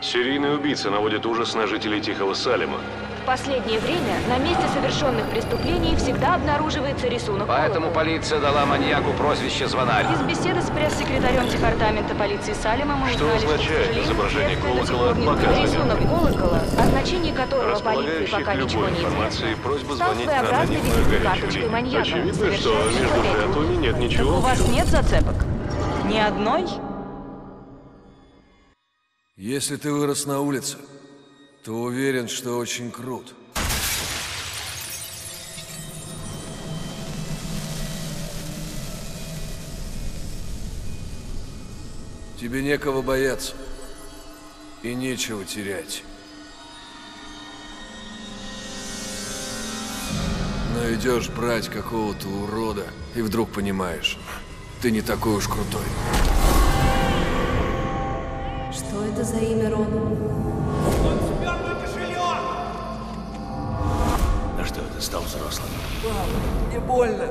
Серийный убийца наводит ужас на жителей Тихого Салема. В последнее время на месте совершенных преступлений всегда обнаруживается рисунок Поэтому колокола. полиция дала маньяку прозвище «Звонарь». Из беседы с пресс-секретарем департамента полиции Салема мы Что узнали, означает что, к изображение колокола показано? Рисунок колокола, о значении которого полиции пока ничего не известно, просьба стал своеобразной визитной карточкой маньяка, Очевидно, что между жертвами нет ничего У вас нет зацепок? Ни одной? Если ты вырос на улице, то уверен, что очень крут. Тебе некого бояться. И нечего терять. Но идешь брать какого-то урода, и вдруг понимаешь, ты не такой уж крутой. Что это за имя рода? А что ты стал взрослым? Мне больно.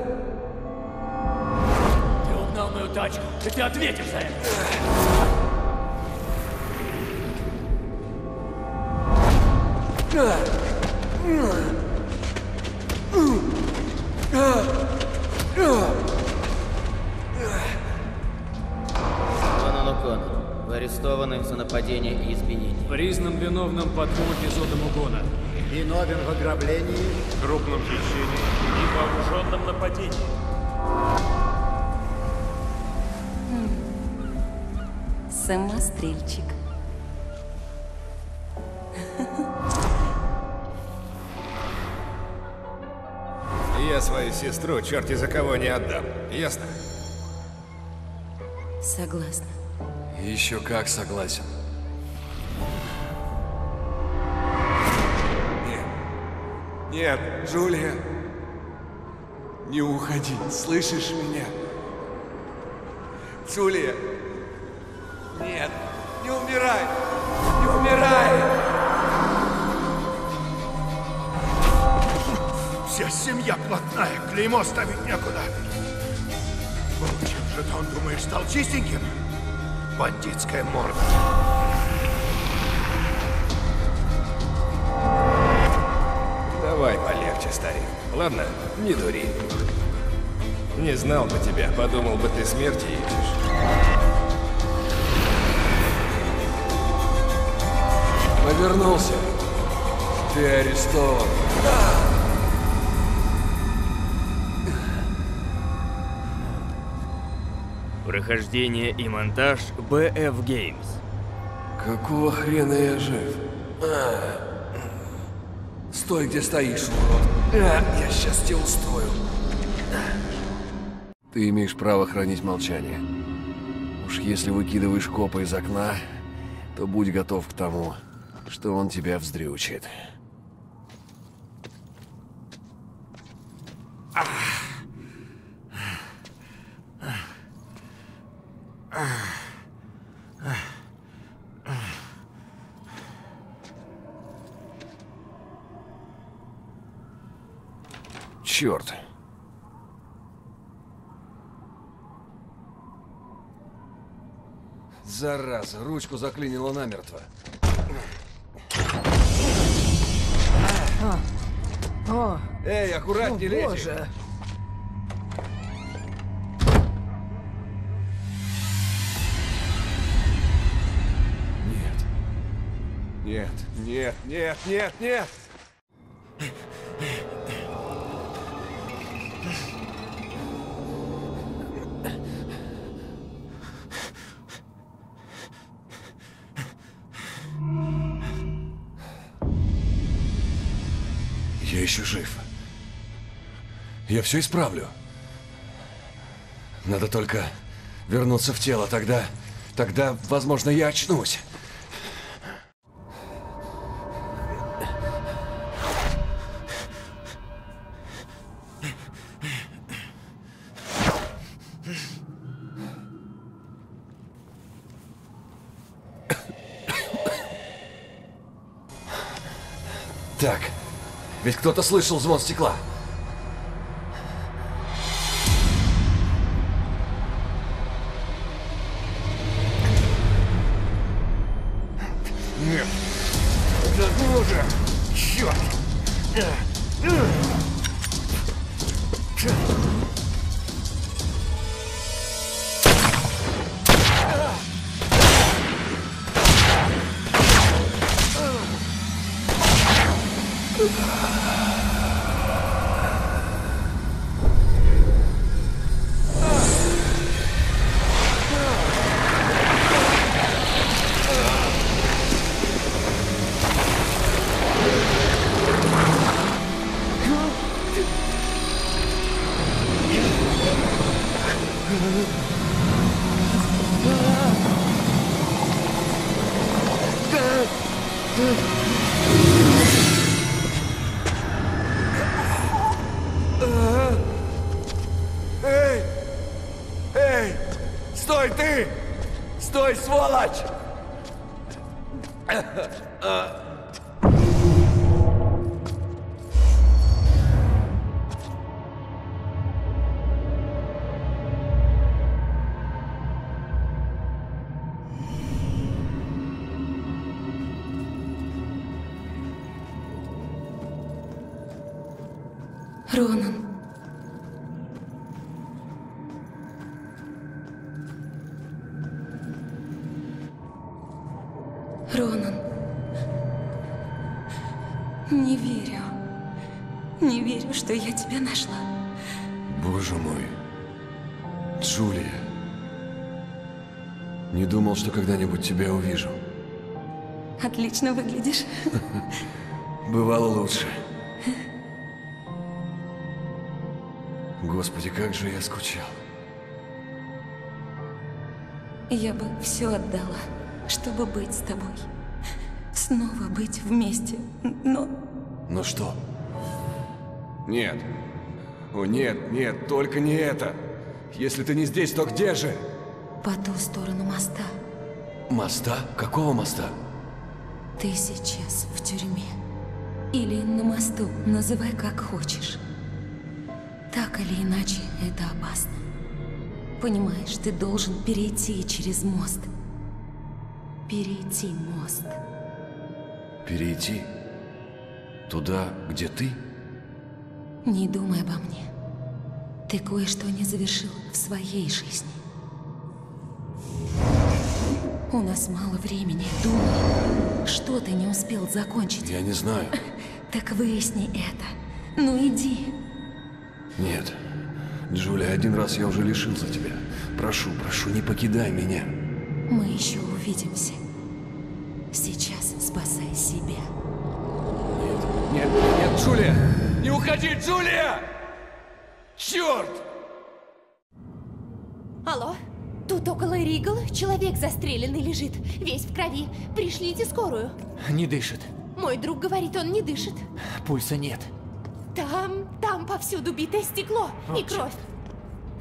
Ты угнал мою тачку, и ты ответишь за это. Конан Арестованы за нападение и изменение. Признан виновным по двум эпизодам угона. Виновен в ограблении крупном хищении. И вооруженном нападении. Самострельчик. Я свою сестру черти за кого не отдам. Ясно? Согласна. Еще как согласен. Нет, Джулия. Не уходи, слышишь меня? Джулия. Нет, не умирай. Не умирай. Вся семья плотная, клеймо ставить некуда. Получил жетон, думаешь, стал чистеньким? Бандитская морда. Давай полегче, старик. Ладно, не дури. Не знал бы тебя, подумал бы, ты смерти ищешь. Повернулся. Ты арестован. Прохождение и монтаж BF Games. Какого хрена я жив? А. Стой, где стоишь, урод. А, я сейчас тебе устрою. Ты имеешь право хранить молчание. Уж если выкидываешь копа из окна, то будь готов к тому, что он тебя вздрючит. Черт. Зараза, ручку заклинило намертво. О, Эй, аккуратнее, леди! боже. Нет, нет, нет, нет, нет. Я все исправлю. Надо только вернуться в тело, тогда... Тогда, возможно, я очнусь. Так, ведь кто-то слышал звон стекла. Отлично выглядишь. Бывало лучше. Господи, как же я скучал. Я бы все отдала, чтобы быть с тобой. Снова быть вместе. Но Ну что? Нет. О, нет, нет, только не это. Если ты не здесь, то где же? по ту сторону моста Моста? Какого моста? Ты сейчас в тюрьме. Или на мосту, называй как хочешь. Так или иначе, это опасно. Понимаешь, ты должен перейти через мост. Перейти мост. Перейти? Туда, где ты? Не думай обо мне. Ты кое-что не завершил в своей жизни. У нас мало времени. Думай, что ты не успел закончить. Я не знаю. Так выясни это. Ну иди. Нет. Джулия, один раз я уже лишился тебя. Прошу, прошу, не покидай меня. Мы еще увидимся. Сейчас спасай себя. Нет, нет, Джулия! Не уходи, Джулия! Ригал человек застреленный лежит, весь в крови. Пришлите скорую. Не дышит. Мой друг говорит, он не дышит. Пульса нет. Там, там повсюду битое стекло и Вот кровь.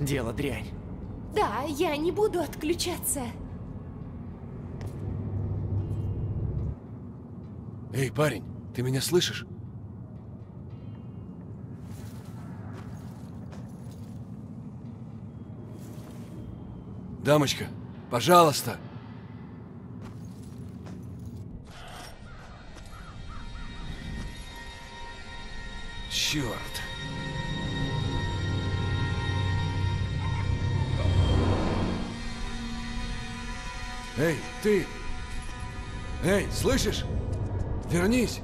Дело дрянь. Да, я не буду отключаться. Эй, парень, ты меня слышишь? Дамочка, пожалуйста. Черт. Эй, ты! Эй, слышишь? Вернись!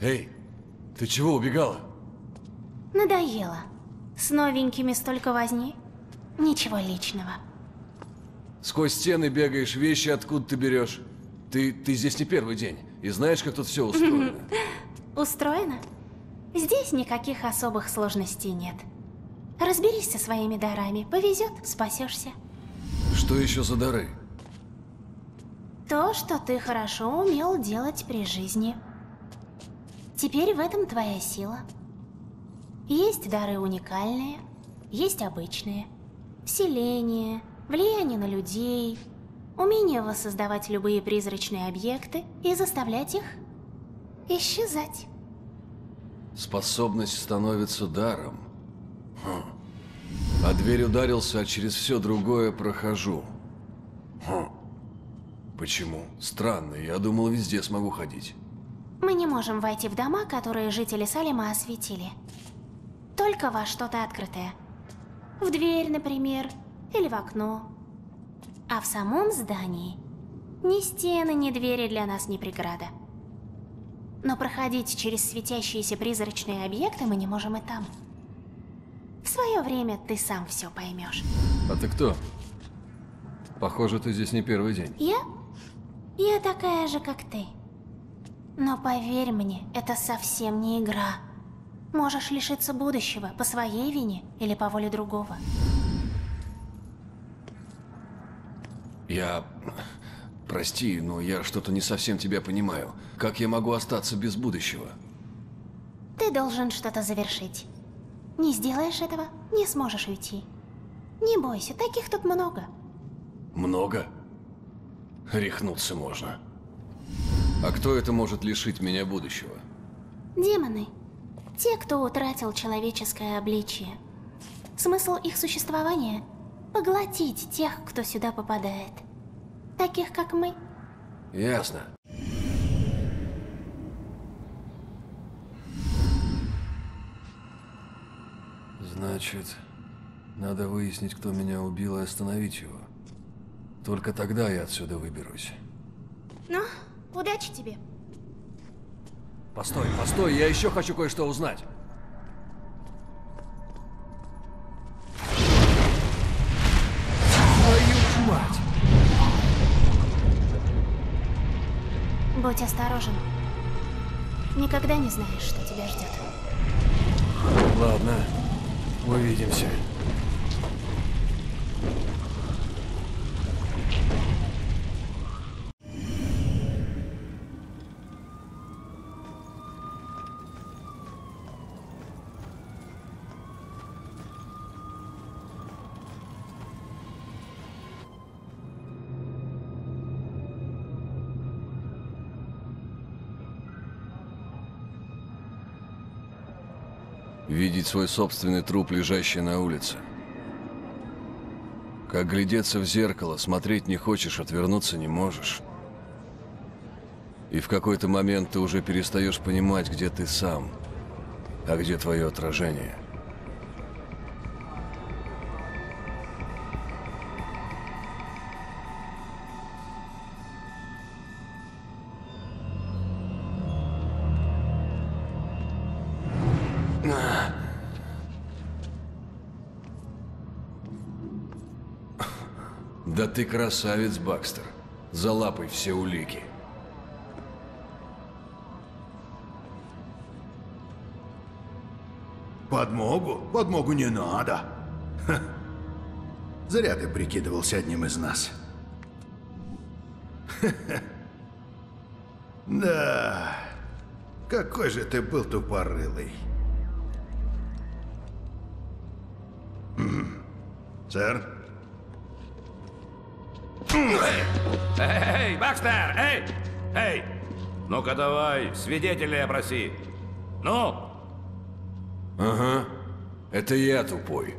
Эй, ты чего убегала? Надоело. С новенькими столько возни. Ничего личного. Сквозь стены бегаешь, вещи откуда ты берешь? Ты, ты здесь не первый день, и знаешь, как тут все устроено. Устроено? Здесь никаких особых сложностей нет. Разберись со своими дарами. Повезет, спасешься. Что еще за дары? То, что ты хорошо умел делать при жизни. Теперь в этом твоя сила. Есть дары уникальные, есть обычные. Вселение, влияние на людей, умение воссоздавать любые призрачные объекты и заставлять их исчезать. Способность становится даром. Хм. А дверь ударился, а через все другое прохожу. Хм. Почему? Странно, я думал, везде смогу ходить. Мы не можем войти в дома, которые жители Салема осветили. Только во что-то открытое. В дверь, например, или в окно. А в самом здании ни стены, ни двери для нас не преграда. Но проходить через светящиеся призрачные объекты мы не можем и там. В свое время ты сам все поймешь. А ты кто? Похоже, ты здесь не первый день. Я? Я такая же, как ты. Но поверь мне, это совсем не игра. Можешь лишиться будущего по своей вине или по воле другого. Я... Прости, но я что-то не совсем тебя понимаю. Как я могу остаться без будущего? Ты должен что-то завершить. Не сделаешь этого, не сможешь уйти. Не бойся, таких тут много. Много? Рехнуться можно. А кто это может лишить меня будущего? Демоны. Те, кто утратил человеческое обличие. Смысл их существования — поглотить тех, кто сюда попадает. Таких, как мы. Ясно. Значит, надо выяснить, кто меня убил и остановить его. Только тогда я отсюда выберусь. Ну, удачи тебе. Постой, постой, я еще хочу кое-что узнать. Твою мать! Будь осторожен. Никогда не знаешь, что тебя ждет. Ладно, увидимся. Свой собственный труп, лежащий на улице. Как глядеться в зеркало, смотреть не хочешь, отвернуться не можешь. И в какой-то момент ты уже перестаешь понимать, где ты сам, а где твое отражение. Ты красавец, Бакстер. Залапай все улики. Подмогу? Подмогу не надо. Ха. Зря ты прикидывался одним из нас. Ха-ха. Да, какой же ты был тупорылый. Сэр? Эй, Бакстер, эй! Эй! Ну-ка давай, свидетелей опроси. Ну? Ага, это я тупой.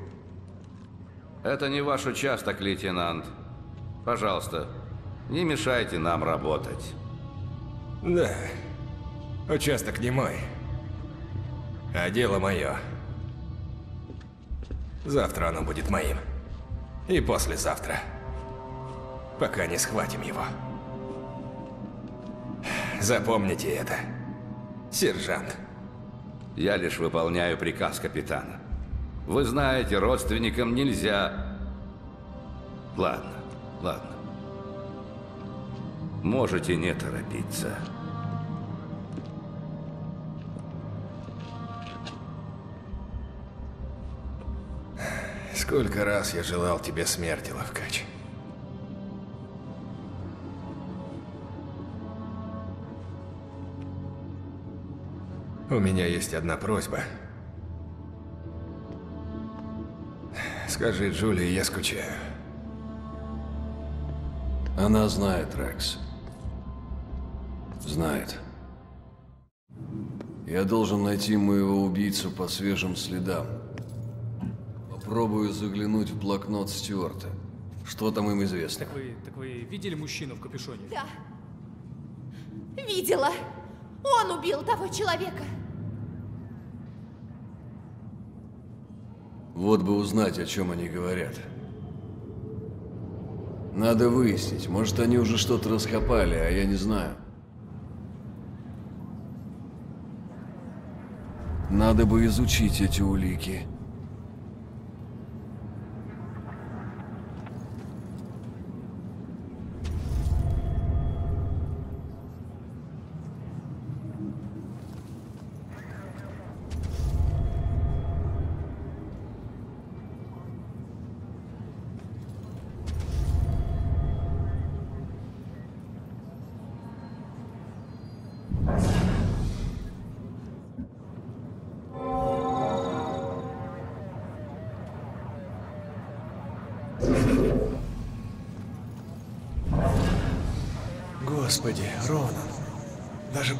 Это не ваш участок, лейтенант. Пожалуйста, не мешайте нам работать. Да, участок не мой, а дело мое. Завтра оно будет моим. И послезавтра. Пока не схватим его. Запомните это, сержант. Я лишь выполняю приказ капитана. Вы знаете, родственникам нельзя... Ладно, ладно. Можете не торопиться. Сколько раз я желал тебе смерти, Лавкач. У меня есть одна просьба. Скажи Джулии, я скучаю. Она знает, Рекс. Знает. Я должен найти моего убийцу по свежим следам. Попробую заглянуть в блокнот Стюарта. Что там им известно? Так вы, так вы видели мужчину в капюшоне? Да. Видела. Он убил того человека. Вот бы узнать, о чем они говорят. Надо выяснить. Может, они уже что-то раскопали, а я не знаю. Надо бы изучить эти улики.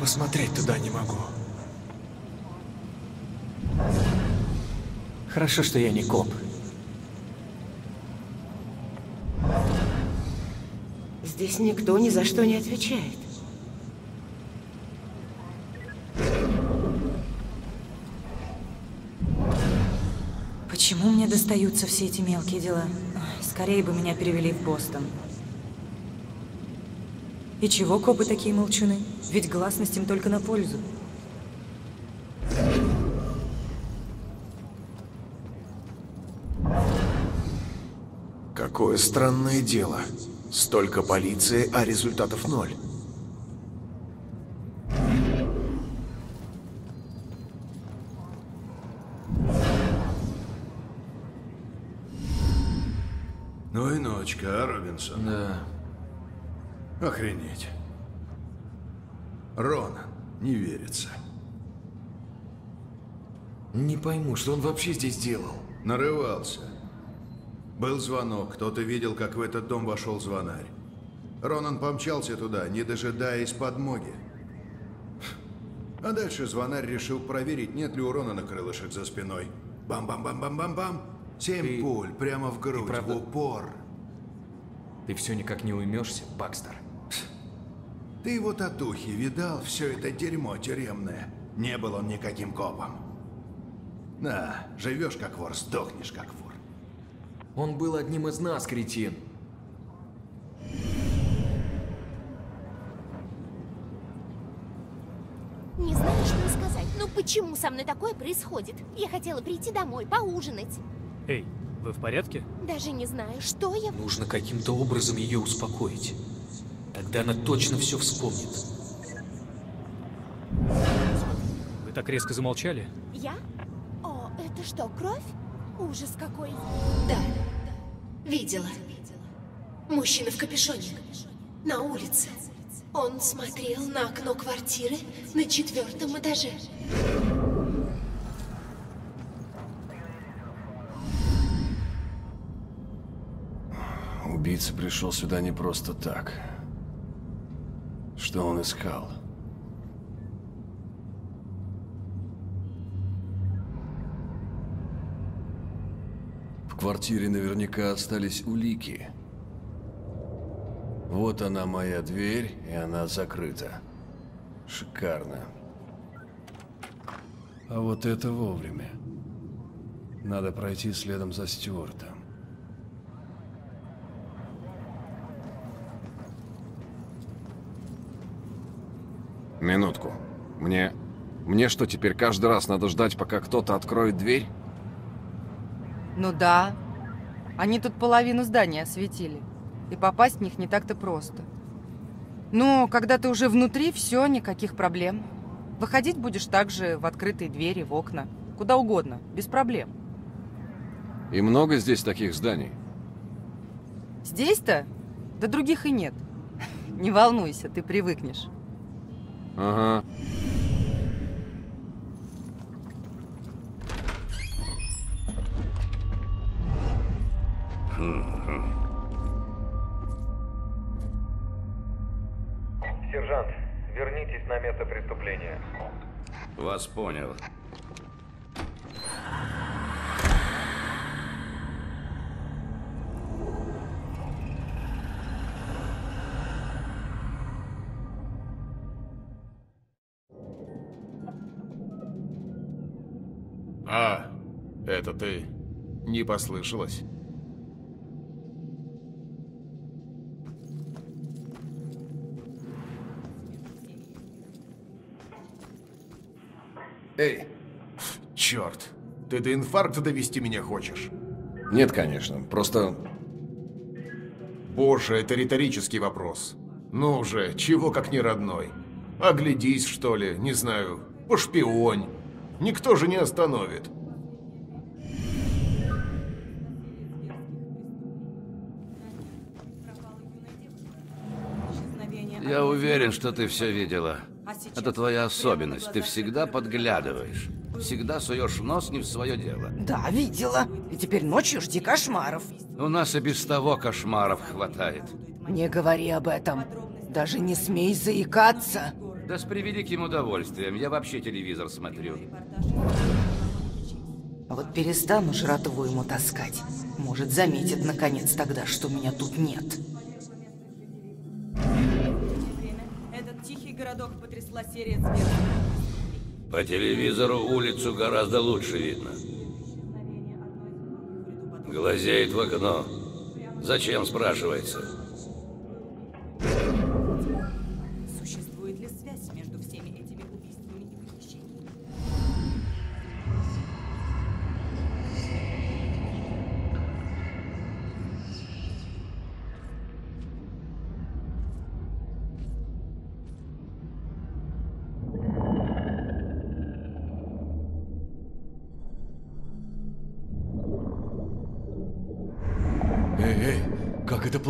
Посмотреть туда не могу. Хорошо, что я не коп. Здесь никто ни за что не отвечает. Почему мне достаются все эти мелкие дела? Скорее бы меня перевели в Бостон. И чего копы такие молчуны? Ведь гласность им только на пользу. Какое странное дело. Столько полиции, а результатов ноль. Ну и ночка, а, Робинсон? Да. Охренеть. Ронан, не верится. Не пойму, что он вообще здесь делал? Нарывался. Был звонок, кто-то видел, как в этот дом вошел звонарь. Ронан помчался туда, не дожидаясь подмоги. А дальше звонарь решил проверить, нет ли у Ронана крылышек за спиной. Бам-бам-бам-бам-бам-бам. Семь Ты- пуль прямо в грудь, правда- в упор. Ты все никак не уймешься, Бакстер. Ты его татухи видал, все это дерьмо тюремное. Не был он никаким копом. Да, живешь как вор, сдохнешь как вор. Он был одним из нас, кретин. Не знаю, что сказать. Ну почему со мной такое происходит? Я хотела прийти домой, поужинать. Эй, вы в порядке? Даже не знаю, что я... Нужно каким-то образом ее успокоить. Тогда она точно все вспомнит. Вы так резко замолчали? Я? О, это что, кровь? Ужас какой. Да, видела. Мужчина в капюшоне. На улице. Он смотрел на окно квартиры на четвертом этаже. Убийца пришел сюда не просто так. Что он искал? В квартире наверняка остались улики. Вот она моя дверь, и она закрыта. Шикарно. А вот это вовремя. Надо пройти следом за Стюартом. Минутку. Мне... Мне что, теперь каждый раз надо ждать, пока кто-то откроет дверь? Ну да. Они тут половину здания осветили. И попасть в них не так-то просто. Но когда ты уже внутри, все, никаких проблем. Выходить будешь также в открытые двери, в окна. Куда угодно, без проблем. И много здесь таких зданий? Здесь-то? Да других и нет. Не волнуйся, ты привыкнешь. Ага. Сержант, вернитесь на место преступления. Вас понял. Не послышалось. Эй, черт, ты до инфаркта довести меня хочешь? Нет, конечно. Просто Боже, это риторический вопрос. Ну же, чего как не родной? Оглядись, что ли, не знаю, пошпионь. Никто же не остановит. Я уверен, что ты все видела. Это твоя особенность. Ты всегда подглядываешь. Всегда суешь нос не в свое дело. Да, видела. И теперь ночью жди кошмаров. У нас и без того кошмаров хватает. Не говори об этом. Даже не смей заикаться. Да с превеликим удовольствием. Я вообще телевизор смотрю. Вот перестану жратву ему таскать. Может, заметит наконец тогда, что меня тут нет. Потрясла серия зверств. По телевизору улицу гораздо лучше видно. Глазеет в окно. Зачем, спрашивается?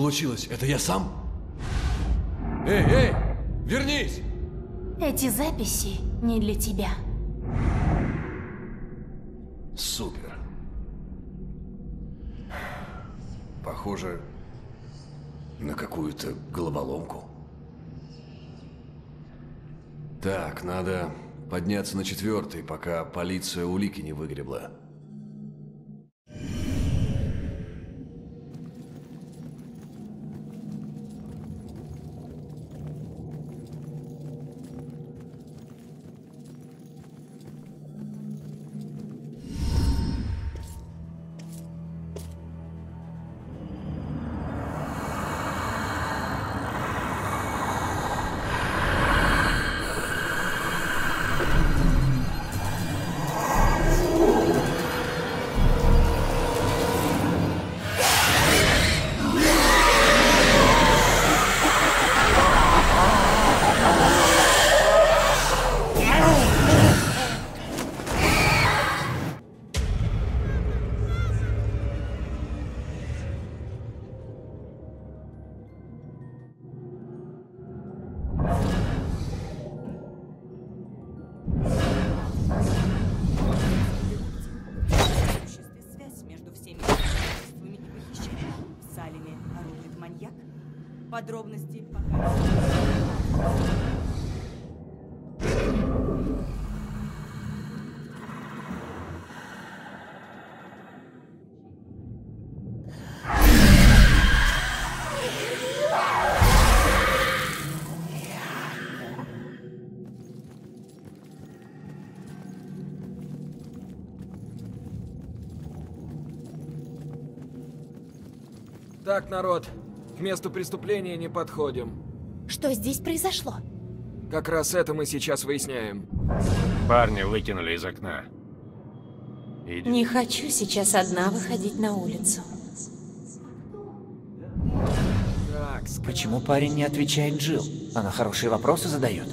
Получилось? Это я сам? Эй, эй, вернись! Эти записи не для тебя. Супер. Похоже на какую-то головоломку. Так, надо подняться на четвертый, пока полиция улики не выгребла. Так, народ, к месту преступления не подходим. Что здесь произошло? Как раз это мы сейчас выясняем. Парня выкинули из окна. Идем. Не хочу сейчас одна выходить на улицу. Так, Почему парень не отвечает Джилл? Она хорошие вопросы задает.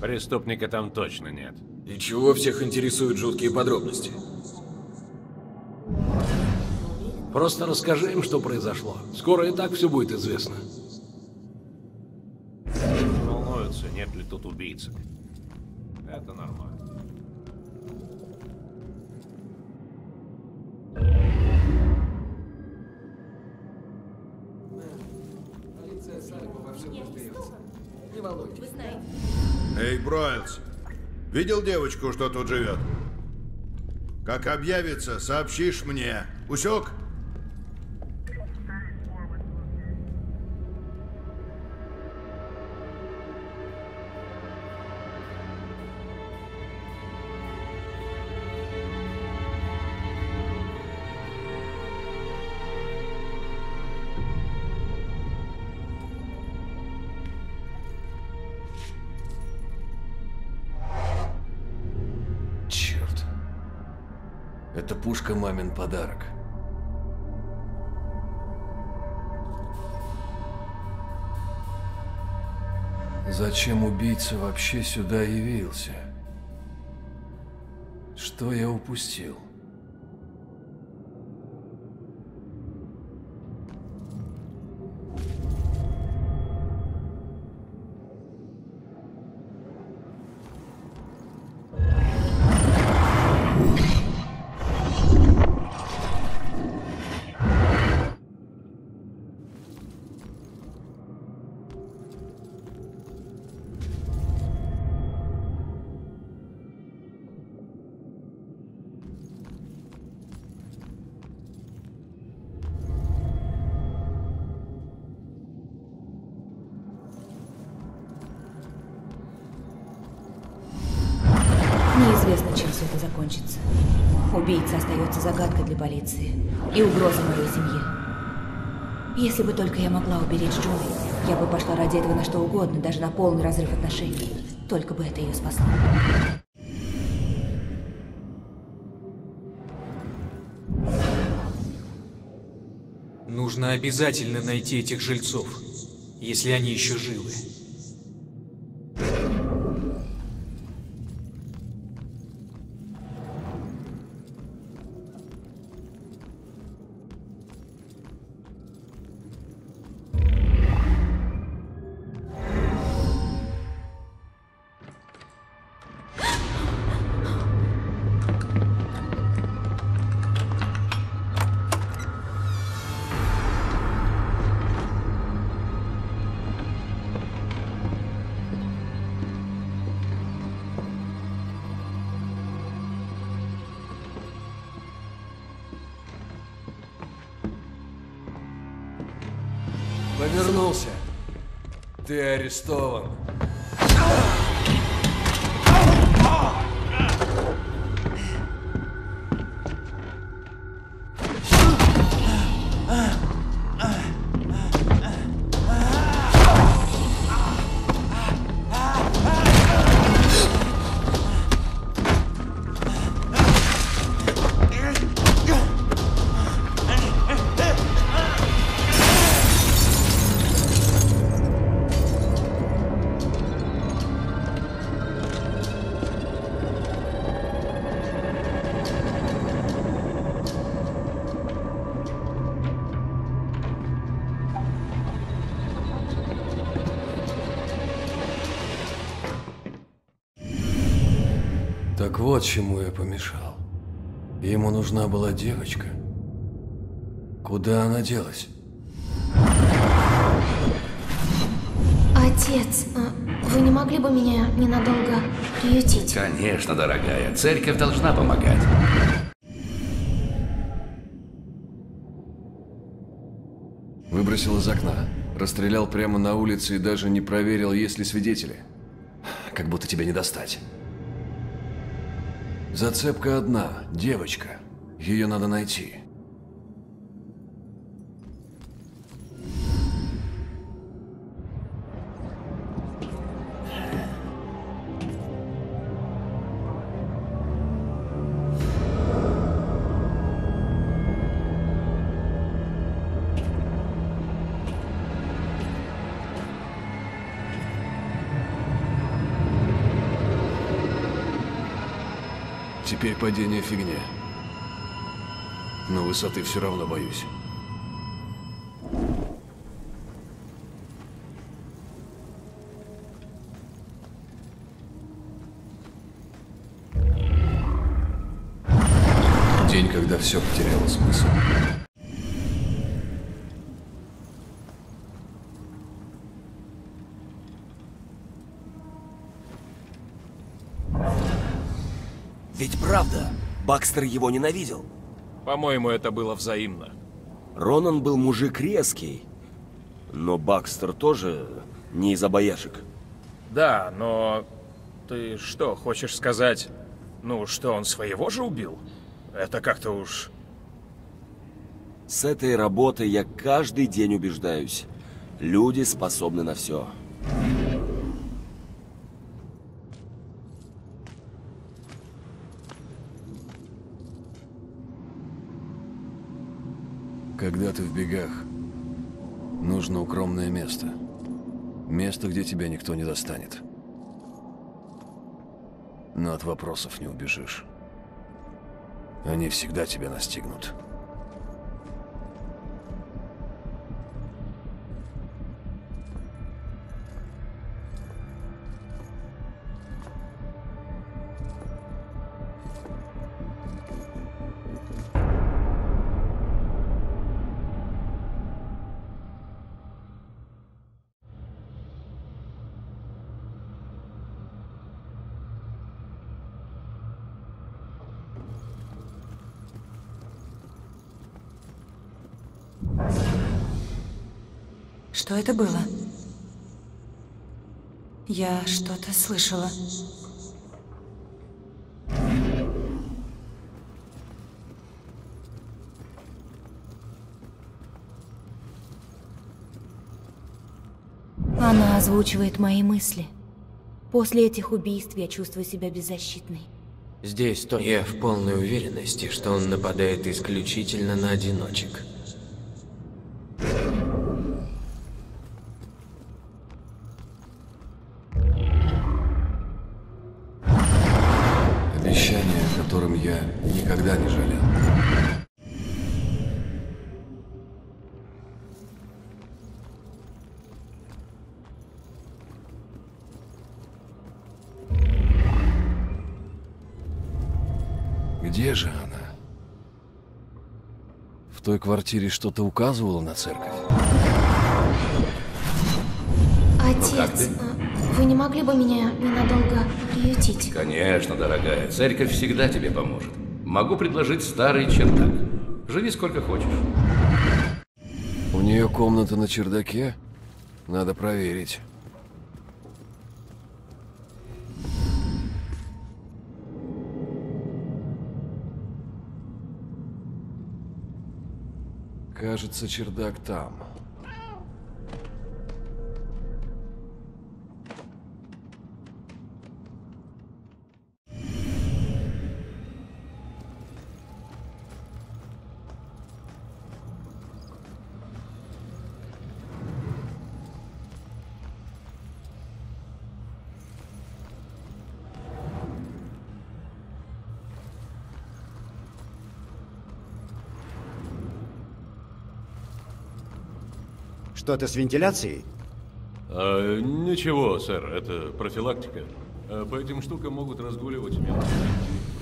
Преступника там точно нет. И чего всех интересуют жуткие подробности? Просто расскажи им, что произошло. Скоро и так все будет известно. Волнуются, нет ли тут убийцы. Это нормально. Эй, Бройлс, видел девочку, что тут живет? Как объявится, сообщишь мне. Усек? Мамин подарок. Зачем убийца вообще сюда явился? Что я упустил? Могла уберечь Джули, я бы пошла ради этого на что угодно, даже на полный разрыв отношений. Только бы это ее спасло. Нужно обязательно найти этих жильцов, если они еще живы. Ты вот, чему я помешал. Ему нужна была девочка. Куда она делась? Отец, а вы не могли бы меня ненадолго приютить? Конечно, дорогая. Церковь должна помогать. Выбросил из окна. Расстрелял прямо на улице и даже не проверил, есть ли свидетели. Как будто тебя не достать. Зацепка одна. Девочка. Ее надо найти. Падение фигня. Но высоты все равно боюсь. День, когда все потеряло Бакстер его ненавидел. По-моему, это было взаимно. Ронан был мужик резкий, но Бакстер тоже не из обаяшек. Да, но ты что, хочешь сказать, ну, что он своего же убил? Это как-то уж... С этой работой я каждый день убеждаюсь. Люди способны на все. Когда ты в бегах, нужно укромное место. Место, где тебя никто не достанет. Но от вопросов не убежишь. Они всегда тебя настигнут. это было? Я что-то слышала. Она озвучивает мои мысли. После этих убийств я чувствую себя беззащитной. Здесь то я в полной уверенности, что он нападает исключительно на одиночек. Квартире что-то указывало на церковь? Отец, а вы не могли бы меня ненадолго приютить? Конечно, дорогая. Церковь всегда тебе поможет. Могу предложить старый чердак. Живи сколько хочешь. У нее комната на чердаке? Надо проверить. Кажется, чердак там. Что-то с вентиляцией? А, ничего, сэр, это профилактика. А, по этим штукам могут разгуливать мелкие.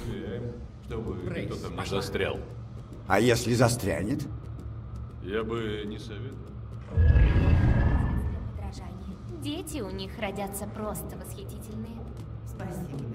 Проверяем, чтобы Брейс, кто там не пошла. застрял. А если застрянет? Я бы не советовал. Дети у них родятся просто восхитительные. Спасибо,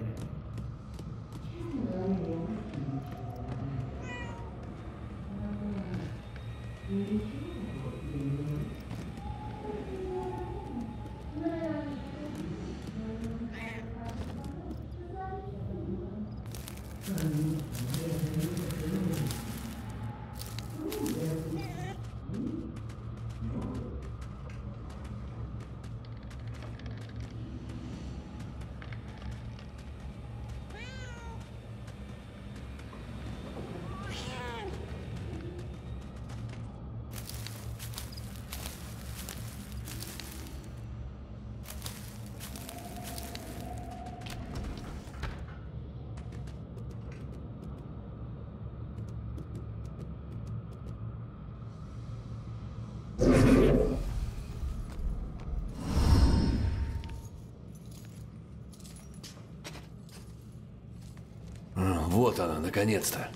Вот она, наконец-то.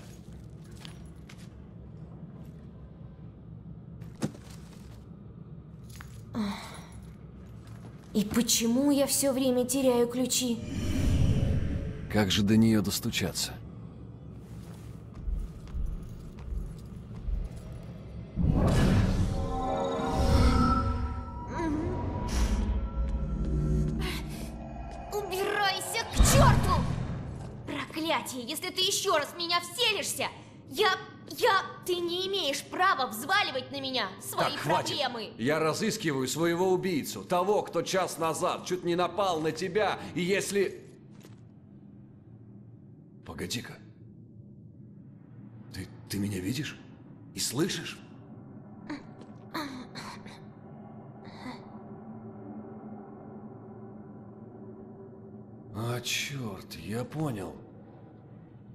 И почему я все время теряю ключи? Как же до нее достучаться? Я разыскиваю своего убийцу, того, кто час назад чуть не напал на тебя, и если... Погоди-ка. Ты, ты меня видишь? И слышишь? А, черт, я понял.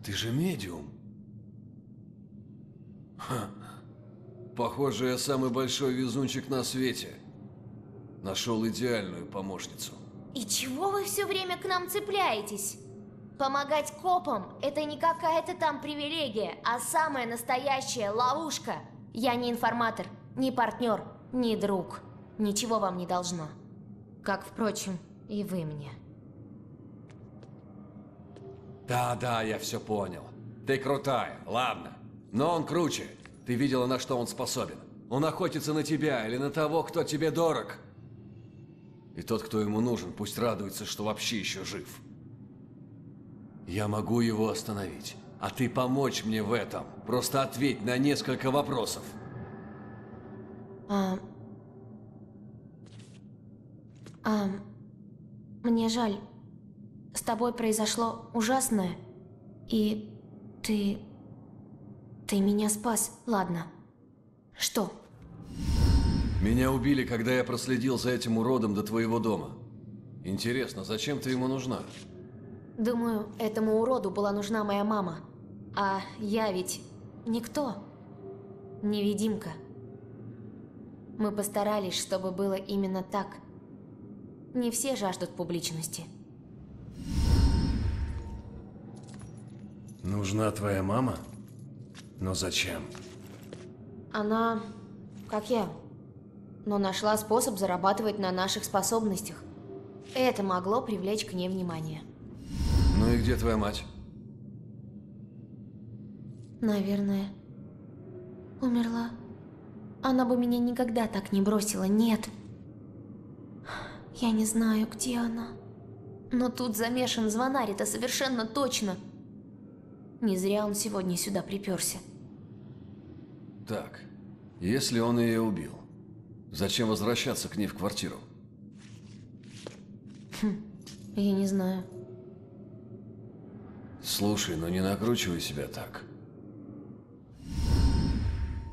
Ты же медиум. Ха. Похоже, я самый большой везунчик на свете. Нашел идеальную помощницу. И чего вы все время к нам цепляетесь? Помогать копам – это не какая-то там привилегия, а самая настоящая ловушка. Я не информатор, не партнер, не друг. Ничего вам не должно. Как, впрочем, и вы мне. Да-да, я все понял. Ты крутая, ладно. Но он круче. Ты видела, на что он способен. Он охотится на тебя или на того, кто тебе дорог. И тот, кто ему нужен, пусть радуется, что вообще еще жив. Я могу его остановить. А ты помочь мне в этом. Просто ответь на несколько вопросов. А... А, мне жаль. С тобой произошло ужасное. И ты... Ты меня спас, ладно. Что? Меня убили, когда я проследил за этим уродом до твоего дома. Интересно, зачем ты ему нужна? Думаю, этому уроду была нужна моя мама. А я ведь никто. Невидимка. Мы постарались, чтобы было именно так. Не все жаждут публичности. Нужна твоя мама? Но зачем? Она, как я, но нашла способ зарабатывать на наших способностях. Это могло привлечь к ней внимание. Ну и где твоя мать? Наверное, умерла. Она бы меня никогда так не бросила, нет. Я не знаю, где она. Но тут замешан звонарь, это совершенно точно. Не зря он сегодня сюда приперся. Так, если он ее убил, зачем возвращаться к ней в квартиру? Хм, я не знаю. Слушай, ну не накручивай себя так.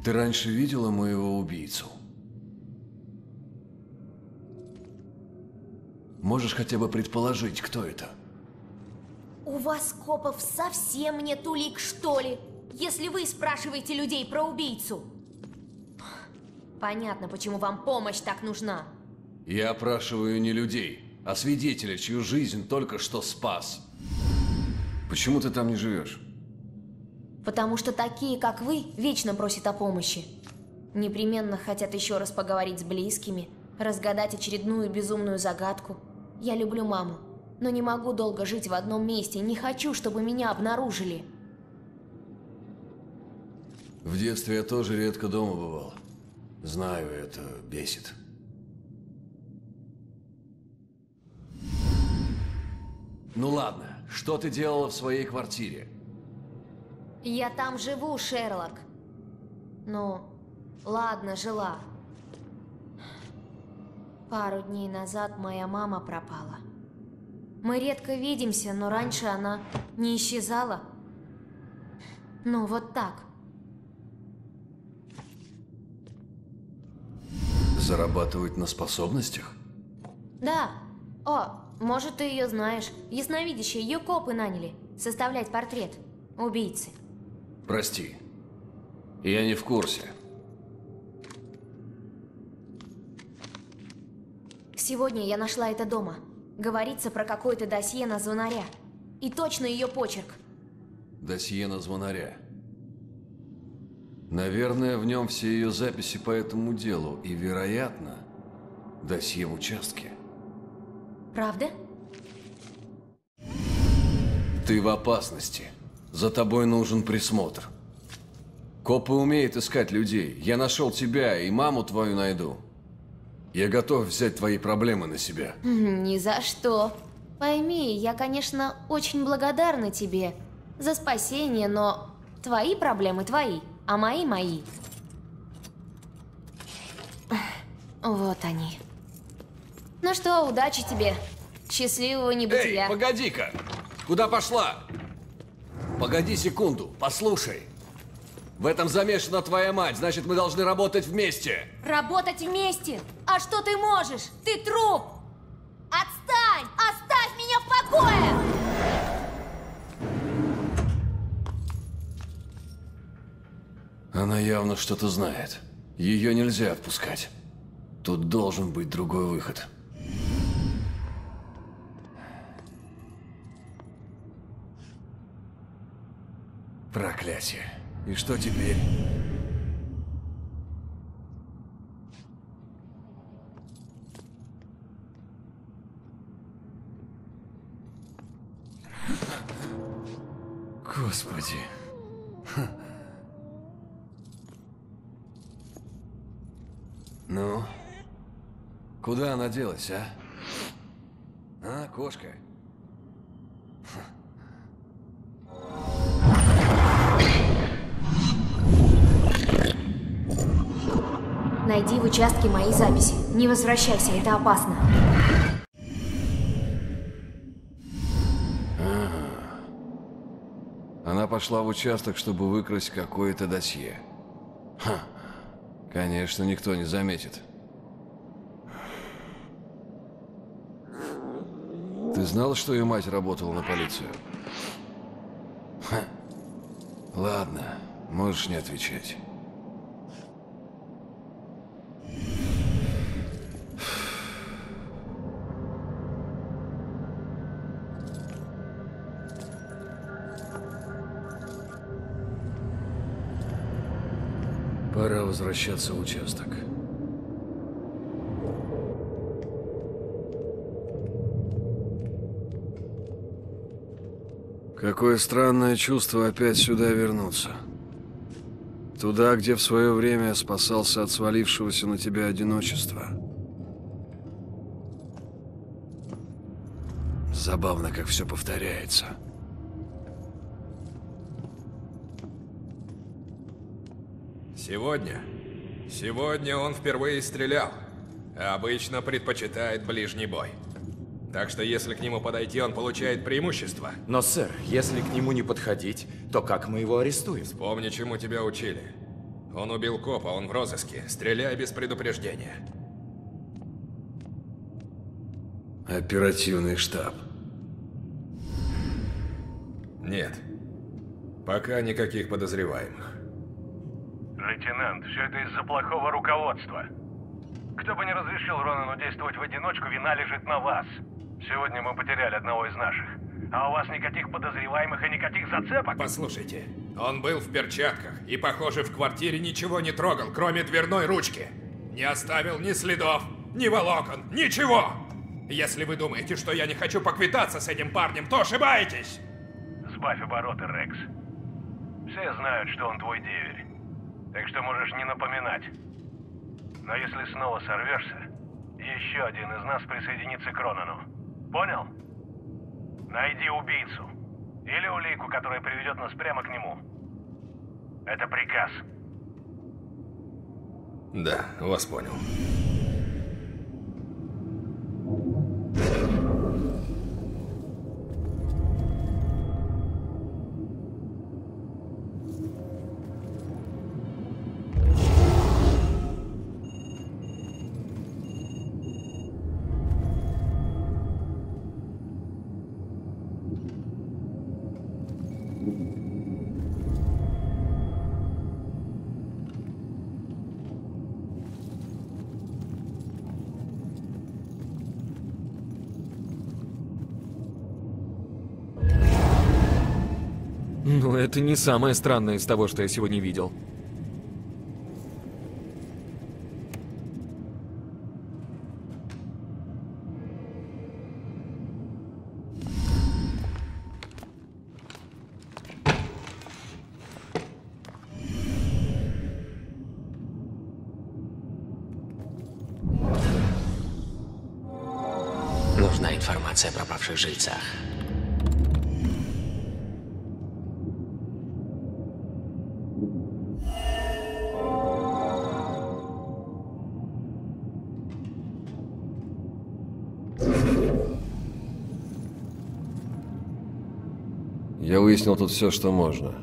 Ты раньше видела моего убийцу? Можешь хотя бы предположить, кто это? У вас, копов, совсем нет улик, что ли? Если вы спрашиваете людей про убийцу. Понятно, почему вам помощь так нужна. Я опрашиваю не людей, а свидетеля, чью жизнь только что спас. Почему ты там не живешь? Потому что такие, как вы, вечно просят о помощи. Непременно хотят еще раз поговорить с близкими, разгадать очередную безумную загадку. Я люблю маму, но не могу долго жить в одном месте, не хочу, чтобы меня обнаружили. В детстве я тоже редко дома бывал. Знаю, это бесит. Ну ладно, что ты делала в своей квартире? Я там живу, Шерлок. Ну, ладно, жила. Пару дней назад моя мама пропала. Мы редко видимся, но раньше она не исчезала. Ну, вот так. Зарабатывать на способностях? Да. О, может, ты ее знаешь. Ясновидящие ее копы наняли. Составлять портрет. Убийцы. Прости. Я не в курсе. Сегодня я нашла это дома. Говорится про какое-то досье на звонаря. И точно ее почерк. Досье на звонаря. Наверное, в нем все ее записи по этому делу. И, вероятно, досье в участке. Правда? Ты в опасности. За тобой нужен присмотр. Копы умеют искать людей. Я нашел тебя и маму твою найду. Я готов взять твои проблемы на себя. Ни за что. Пойми, я, конечно, очень благодарна тебе за спасение, но твои проблемы твои, а мои мои. Вот они. Ну что, удачи тебе. Счастливого небытия. Эй, погоди-ка! Куда пошла? Погоди секунду, послушай. В этом замешана твоя мать, значит, мы должны работать вместе. Работать вместе? А что ты можешь? Ты труп! Отстань! Оставь меня в покое! Она явно что-то знает. Ее нельзя отпускать. Тут должен быть другой выход. Проклятие. И что теперь? Господи. Ну? Куда она делась, а? А, кошка? Найди в участке мои записи. Не возвращайся, это опасно. Ага. Она пошла в участок, чтобы выкрасть какое-то досье. Ха. Конечно, никто не заметит. Ты знал, что ее мать работала на полицию? Ха. Ладно, можешь не отвечать. Пора возвращаться в участок. Какое странное чувство опять сюда вернуться. Туда, где в свое время спасался от свалившегося на тебя одиночества. Забавно, как все повторяется. Сегодня? Сегодня он впервые стрелял. а Обычно предпочитает ближний бой. Так что если к нему подойти, он получает преимущество. Но, сэр, если к нему не подходить, то как мы его арестуем? Вспомни, чему тебя учили. Он убил копа, он в розыске. Стреляй без предупреждения. Оперативный штаб. Нет. Пока никаких подозреваемых. Лейтенант, все это из-за плохого руководства. Кто бы не разрешил Ронану действовать в одиночку, вина лежит на вас. Сегодня мы потеряли одного из наших. А у вас никаких подозреваемых и никаких зацепок? Послушайте, он был в перчатках и, похоже, в квартире ничего не трогал, кроме дверной ручки. Не оставил ни следов, ни волокон, ничего! Если вы думаете, что я не хочу поквитаться с этим парнем, то ошибаетесь! Сбавь обороты, Рекс. Все знают, что он твой деверь. Так что можешь не напоминать. Но если снова сорвешься, еще один из нас присоединится к Ронану. Понял? Найди убийцу. Или улику, которая приведет нас прямо к нему. Это приказ. Да, вас понял. Это не самое странное из того, что я сегодня видел. Тут все, что можно.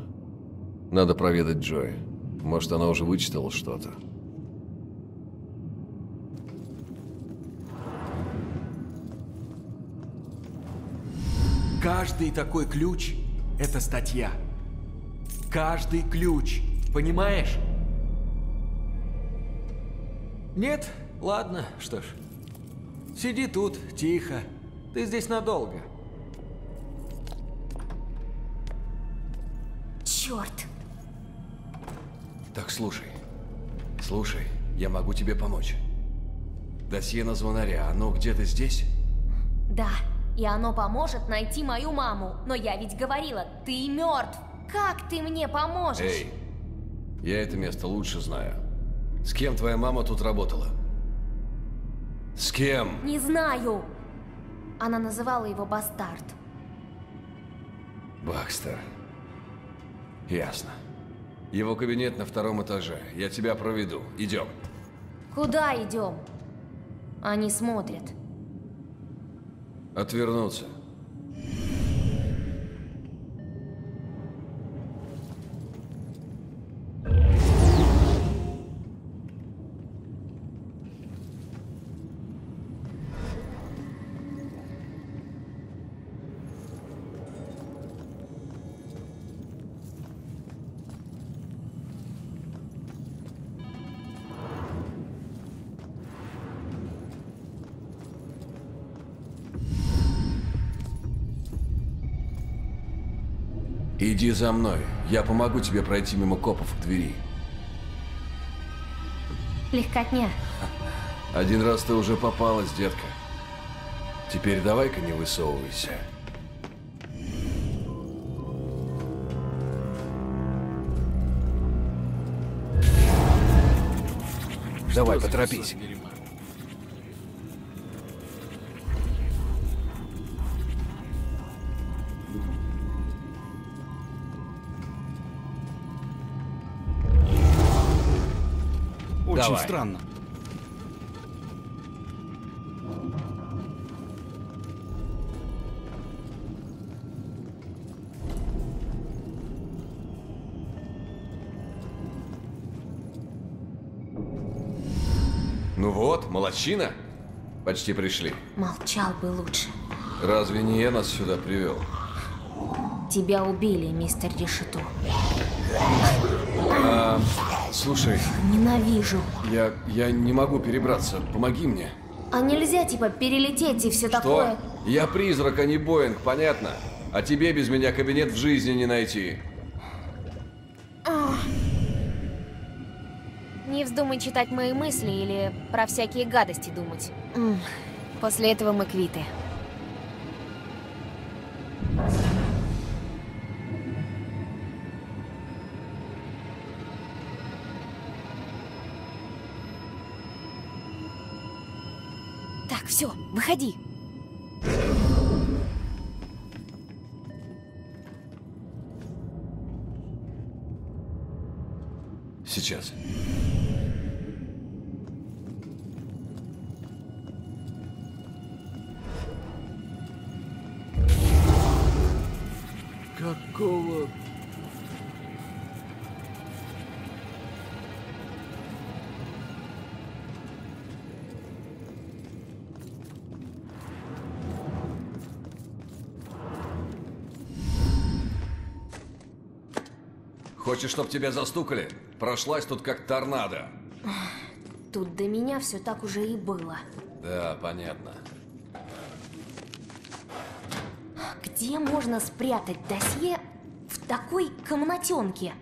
Надо проведать Джой. Может, она уже вычитала что-то. Каждый такой ключ — это статья. Каждый ключ, понимаешь? Нет? Ладно, что ж. Сиди тут, тихо. Ты здесь надолго. Черт! Так, слушай. Слушай, я могу тебе помочь. Досье на звонаря, оно где-то здесь? Да, и оно поможет найти мою маму. Но я ведь говорила, ты мертв. Как ты мне поможешь? Эй, я это место лучше знаю. С кем твоя мама тут работала? С кем? Не знаю. Она называла его бастард. Бакстер. Ясно. Его кабинет на втором этаже. Я тебя проведу. Идем. Куда идем? Они смотрят. Отвернуться. Иди за мной. Я помогу тебе пройти мимо копов к двери. Легкотня. Один раз ты уже попалась, детка. Теперь давай-ка не высовывайся. Давай, поторопись. Очень Давай. странно. Ну вот, молодчина. Почти пришли. Молчал бы лучше. Разве не я нас сюда привел? Тебя убили, мистер Решету. А, слушай, Ненавижу. Я, я не могу перебраться. Помоги мне. А нельзя, типа, перелететь и все такое? Что? Я призрак, а не Боинг, понятно? А тебе без меня кабинет в жизни не найти. Не вздумай читать мои мысли или про всякие гадости думать. После этого мы квиты. Выходи. Сейчас. Какого... Хочешь, чтоб тебя застукали? Прошлась тут как торнадо. Тут до меня все так уже и было. Да, понятно. Где можно спрятать досье в такой комнатенке?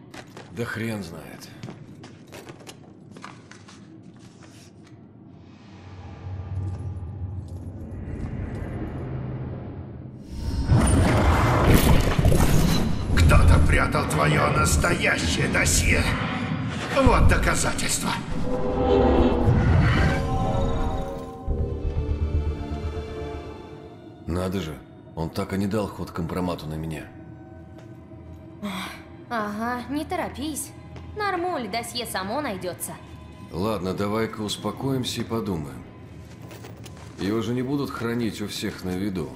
Да хрен знает. Твое настоящее досье. Вот доказательство. Надо же, он так и не дал ход компромату на меня. Ага, не торопись. Нормуль, досье само найдется. Ладно, давай-ка успокоимся и подумаем. Его же не будут хранить у всех на виду.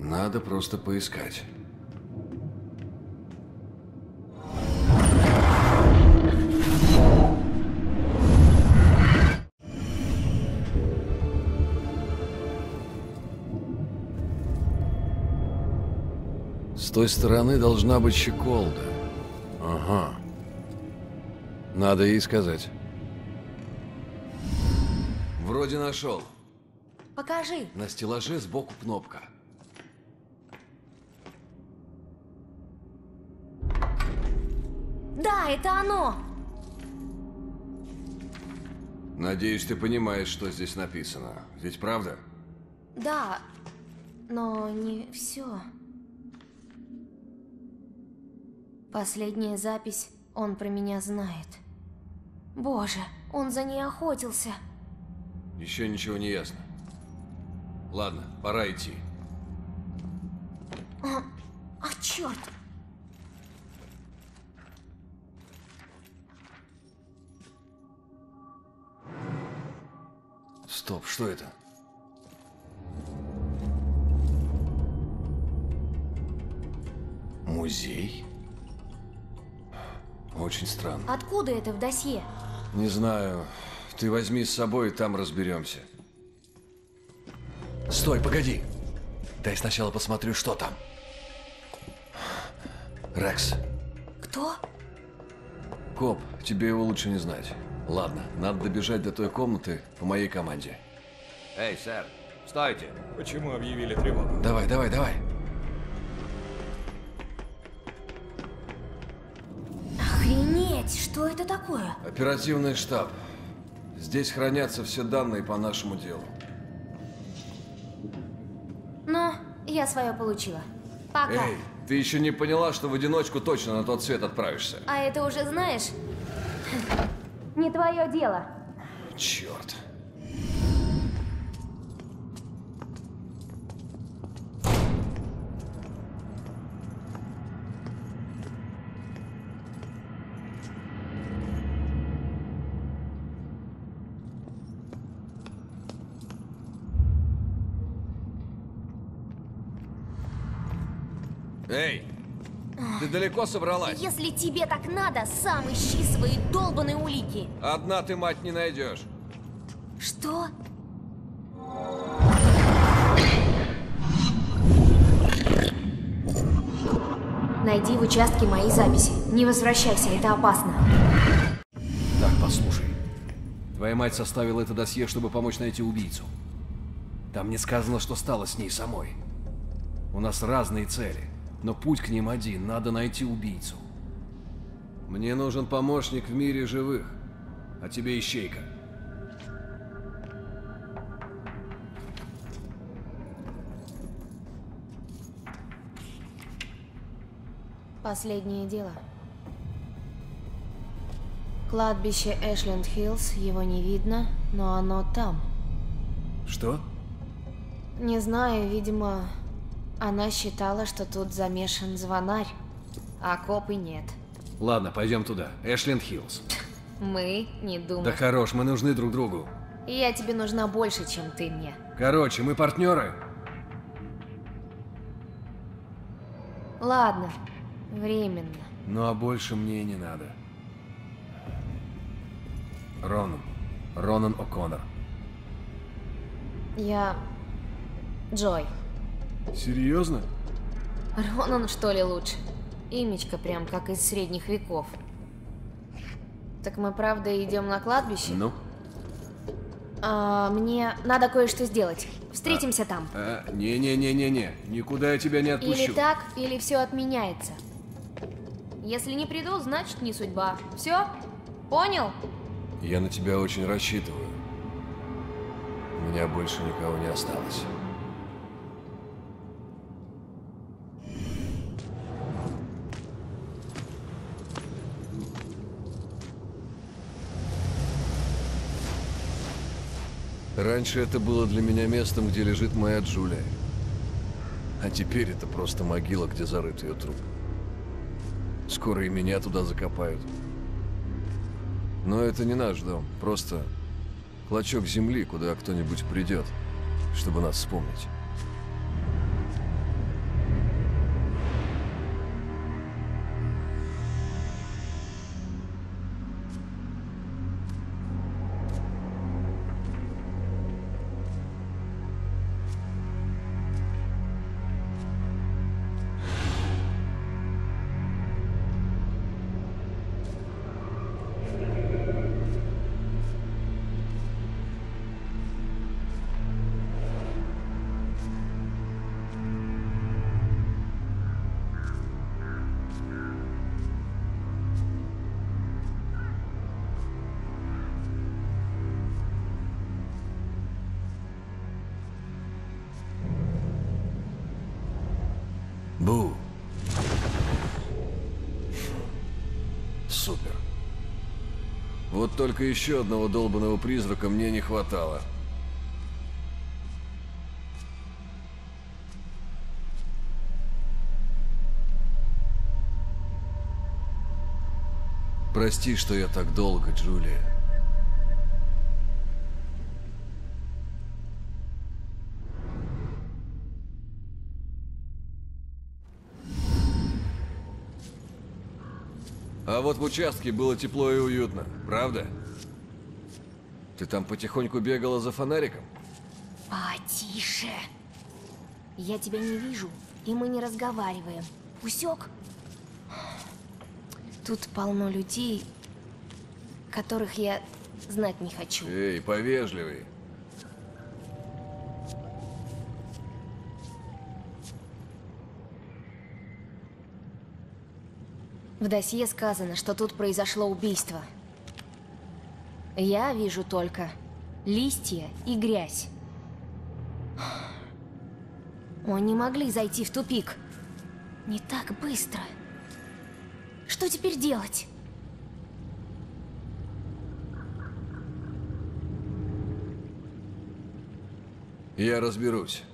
Надо просто поискать. Той стороны должна быть щеколда. Ага. Надо ей сказать. Вроде нашел. Покажи. На стеллаже сбоку кнопка. Да, это оно. Надеюсь, ты понимаешь, что здесь написано. Ведь правда? Да, но не все. Последняя запись, он про меня знает. Боже, он за ней охотился. Еще ничего не ясно. Ладно, пора идти. А, а черт! Стоп, что это? Музей? Очень странно. Откуда это в досье? Не знаю. Ты возьми с собой, и там разберемся. Стой, погоди. Дай сначала посмотрю, что там. Рекс. Кто? Коп, тебе его лучше не знать. Ладно, надо добежать до той комнаты по моей команде. Эй, сэр, стойте. Почему объявили тревогу? Давай, давай, давай. Охренеть, что это такое? Оперативный штаб. Здесь хранятся все данные по нашему делу. Ну, я свое получила. Пока. Эй, ты еще не поняла, что в одиночку точно на тот свет отправишься? А это уже знаешь? Не твое дело. Черт. Эй, ты далеко собралась? Если тебе так надо, сам ищи свои долбаные улики. Одна ты, мать, не найдешь. Что? Найди в участке мои записи. Не возвращайся, это опасно. Так, послушай. Твоя мать составила это досье, чтобы помочь найти убийцу. Там не сказано, что стало с ней самой. У нас разные цели, но путь к ним один. Надо найти убийцу. Мне нужен помощник в мире живых, а тебе ищейка. Последнее дело. Кладбище Эшленд Хиллз, его не видно, но оно там. Что? Не знаю, видимо, она считала, что тут замешан звонарь, а копы нет. Ладно, пойдем туда. Эшленд Хиллз. Мы не Да думаем. хорош, мы нужны друг другу. Я тебе нужна больше, чем ты мне. Короче, мы партнеры. Ладно, временно. Ну а больше мне и не надо. Ронан. Ронан О'Коннор. Я... Джой. Серьезно? Ронан, что ли, лучше? Имечко прям как из средних веков. Так мы правда идем на кладбище? Ну? А, мне надо кое-что сделать. Встретимся там. А, Не-не-не-не-не. Никуда я тебя не отпущу. Или так, или все отменяется. Если не приду, значит не судьба. Все? Понял? Я на тебя очень рассчитываю. У меня больше никого не осталось. Раньше это было для меня местом, где лежит моя Джулия. А теперь это просто могила, где зарыт ее труп. Скоро и меня туда закопают. Но это не наш дом, просто клочок земли, куда кто-нибудь придет, чтобы нас вспомнить. Только еще одного долбанного призрака мне не хватало. Прости, что я так долго, Джулия. А вот в участке было тепло и уютно, правда? Ты там потихоньку бегала за фонариком? Потише. Я тебя не вижу, и мы не разговариваем. Усек? Тут полно людей, которых я знать не хочу. Эй, повежливый. В досье сказано, что тут произошло убийство. Я вижу только листья и грязь. Они могли зайти в тупик. Не так быстро. Что теперь делать? Я разберусь.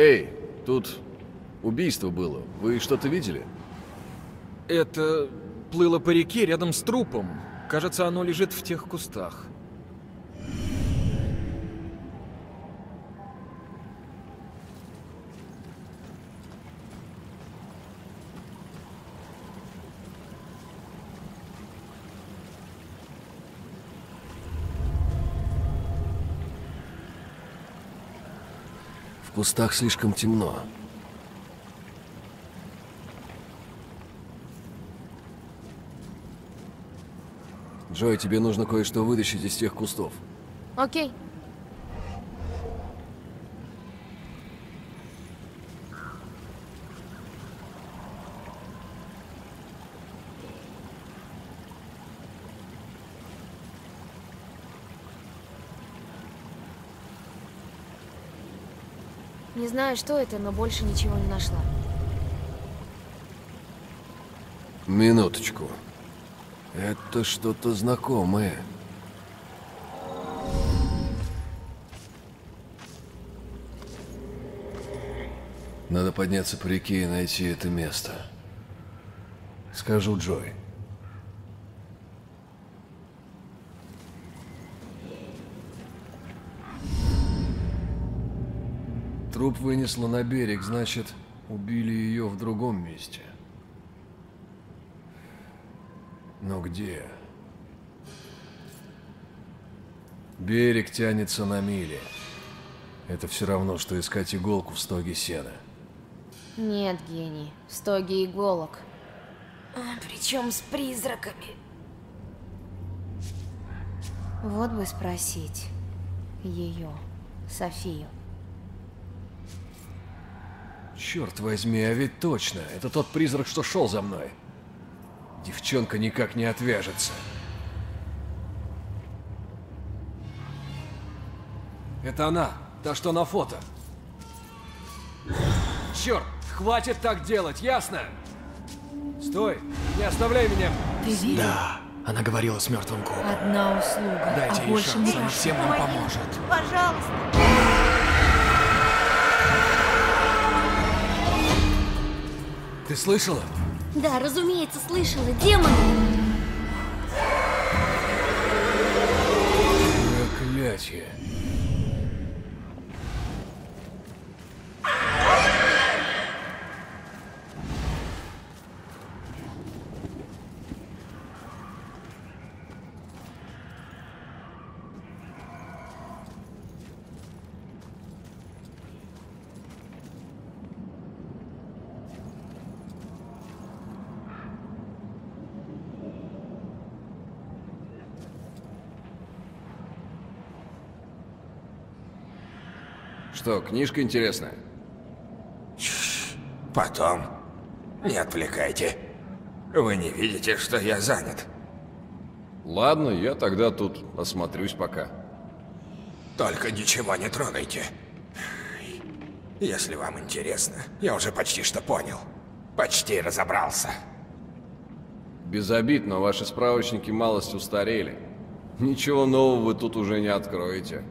Эй, тут убийство было. Вы что-то видели? Это плыло по реке рядом с трупом. Кажется, оно лежит в тех кустах. В кустах слишком темно. Джой, тебе нужно кое-что вытащить из тех кустов. Окей. Не знаю, что это, но больше ничего не нашла. Минуточку. Это что-то знакомое. Надо подняться по реке и найти это место. Скажу Джой. Труп вынесло на берег, значит, убили ее в другом месте. Но где? Берег тянется на мили. Это все равно, что искать иголку в стоге сена. Нет, гений. В стоге иголок. Причем с призраками. Вот бы спросить ее, Софию. Черт возьми, а ведь точно. Это тот призрак, что шел за мной. Девчонка никак не отвяжется. Это она, та, что на фото. Черт, хватит так делать, ясно? Стой, не оставляй меня. Ты видел? Да, она говорила с мертвым копом. Одна услуга, Дайте а ей больше шанс, не она всем нам поможет. Пожалуйста. Ты слышала? Да, разумеется, слышала. Демон! Проклятие. Что, книжка интересная? Потом. Не отвлекайте. Вы не видите, что я занят. Ладно, я тогда тут осмотрюсь пока. Только ничего не трогайте. Если вам интересно, я уже почти что понял. Почти разобрался. Без обид, но ваши справочники малость устарели. Ничего нового вы тут уже не откроете.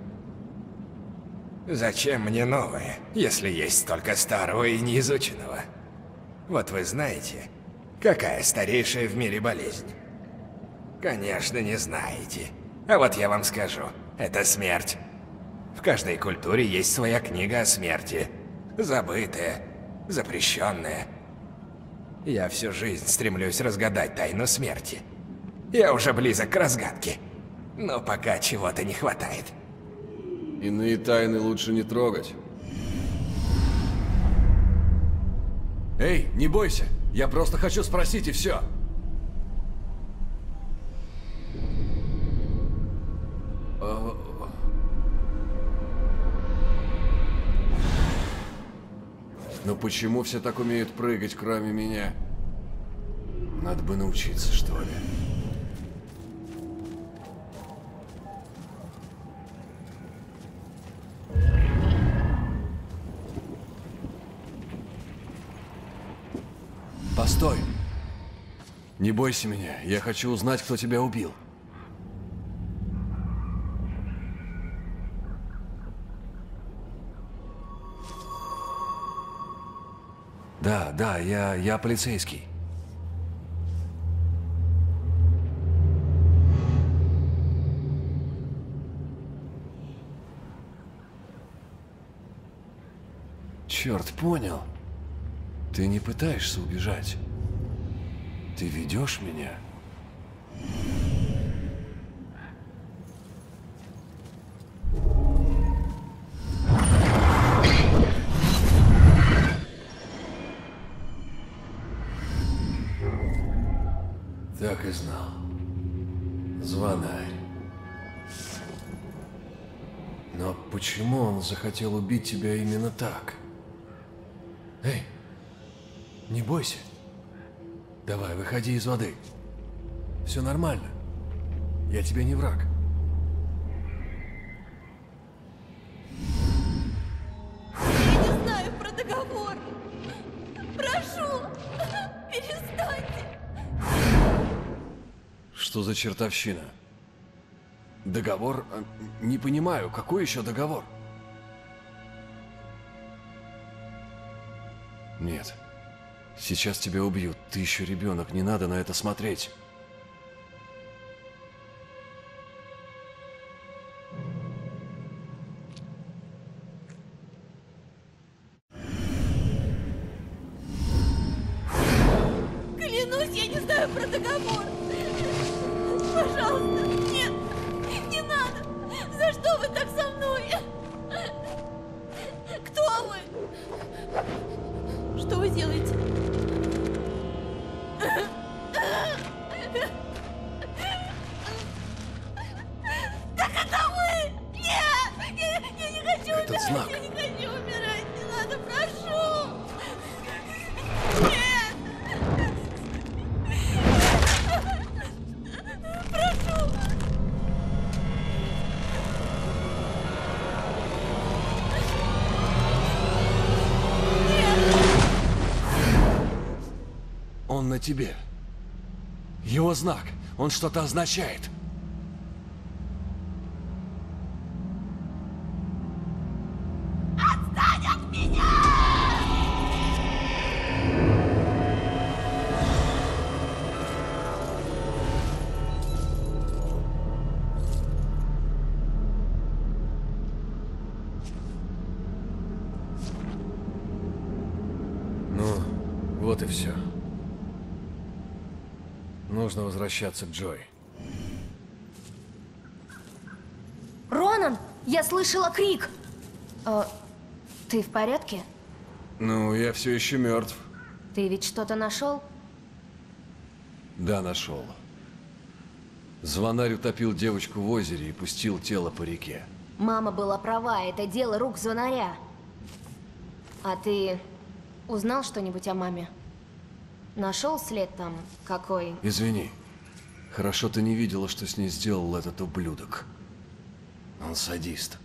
Зачем мне новое, если есть столько старого и неизученного? Вот вы знаете, какая старейшая в мире болезнь? Конечно, не знаете. А вот я вам скажу, это смерть. В каждой культуре есть своя книга о смерти. Забытая, запрещенная. Я всю жизнь стремлюсь разгадать тайну смерти. Я уже близок к разгадке. Но пока чего-то не хватает. Иные тайны лучше не трогать. Эй, не бойся! Я просто хочу спросить и все. А, Но почему все так умеют прыгать, кроме меня? Надо бы научиться, что ли. Не бойся меня, я хочу узнать, кто тебя убил. Да, да, я, я полицейский. Черт, понял. Ты не пытаешься убежать. Ты ведешь меня. Так и знал. Звонарь. Но почему он захотел убить тебя именно так? Эй, не бойся. Давай, выходи из воды. Все нормально. Я тебе не враг. Я не знаю про договор. Прошу, перестаньте. Что за чертовщина? Договор? А, Не понимаю, какой еще договор? Нет. Сейчас тебя убьют. Ты еще ребенок, не надо на это смотреть. Тебе. Его знак. Он что-то означает. Возвращаться Джой. Ронан, я слышала крик. Э, ты в порядке? Ну, я все еще мертв. Ты ведь что-то нашел? Да, нашел. Звонарь утопил девочку в озере и пустил тело по реке. Мама была права, это дело рук звонаря. А ты узнал что-нибудь о маме? Нашел след там какой? Извини. Хорошо ты не видела, что с ней сделал этот ублюдок. Он садист.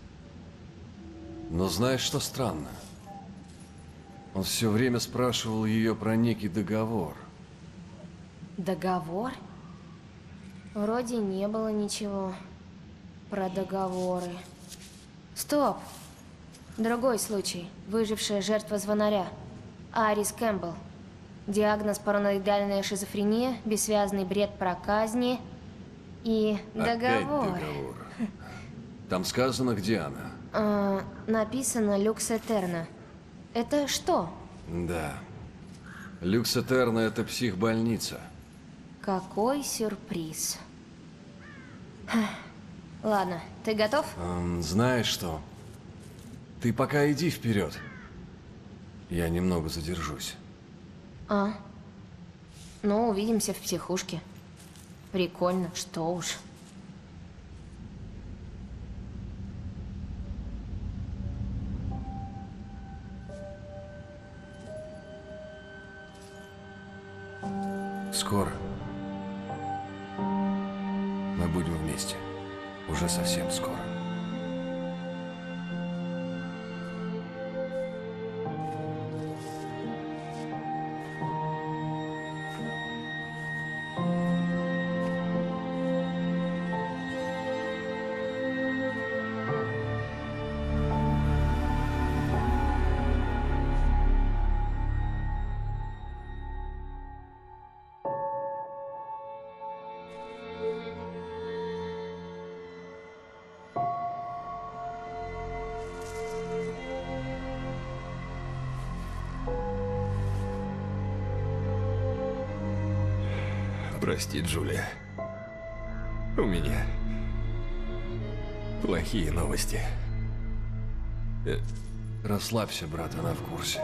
Но знаешь, что странно? Он все время спрашивал ее про некий договор. Договор? Вроде не было ничего про договоры. Стоп! Другой случай. Выжившая жертва звонаря. Арис Кэмпбелл. Диагноз параноидальная шизофрения, бессвязный бред проказни и Опять договор. договор. Там сказано, где она. А, написано Люкс Этерна. Это что? Да. Люкс Этерна — это психбольница. Какой сюрприз. Ладно, ты готов? Эм, знаешь что? Ты пока иди вперед. Я немного задержусь. А? Ну, увидимся в психушке. Прикольно, что уж. Скоро. Мы будем вместе. Уже совсем скоро. Прости, Джулия. У меня плохие новости. Э, Расслабься, брат, она в курсе.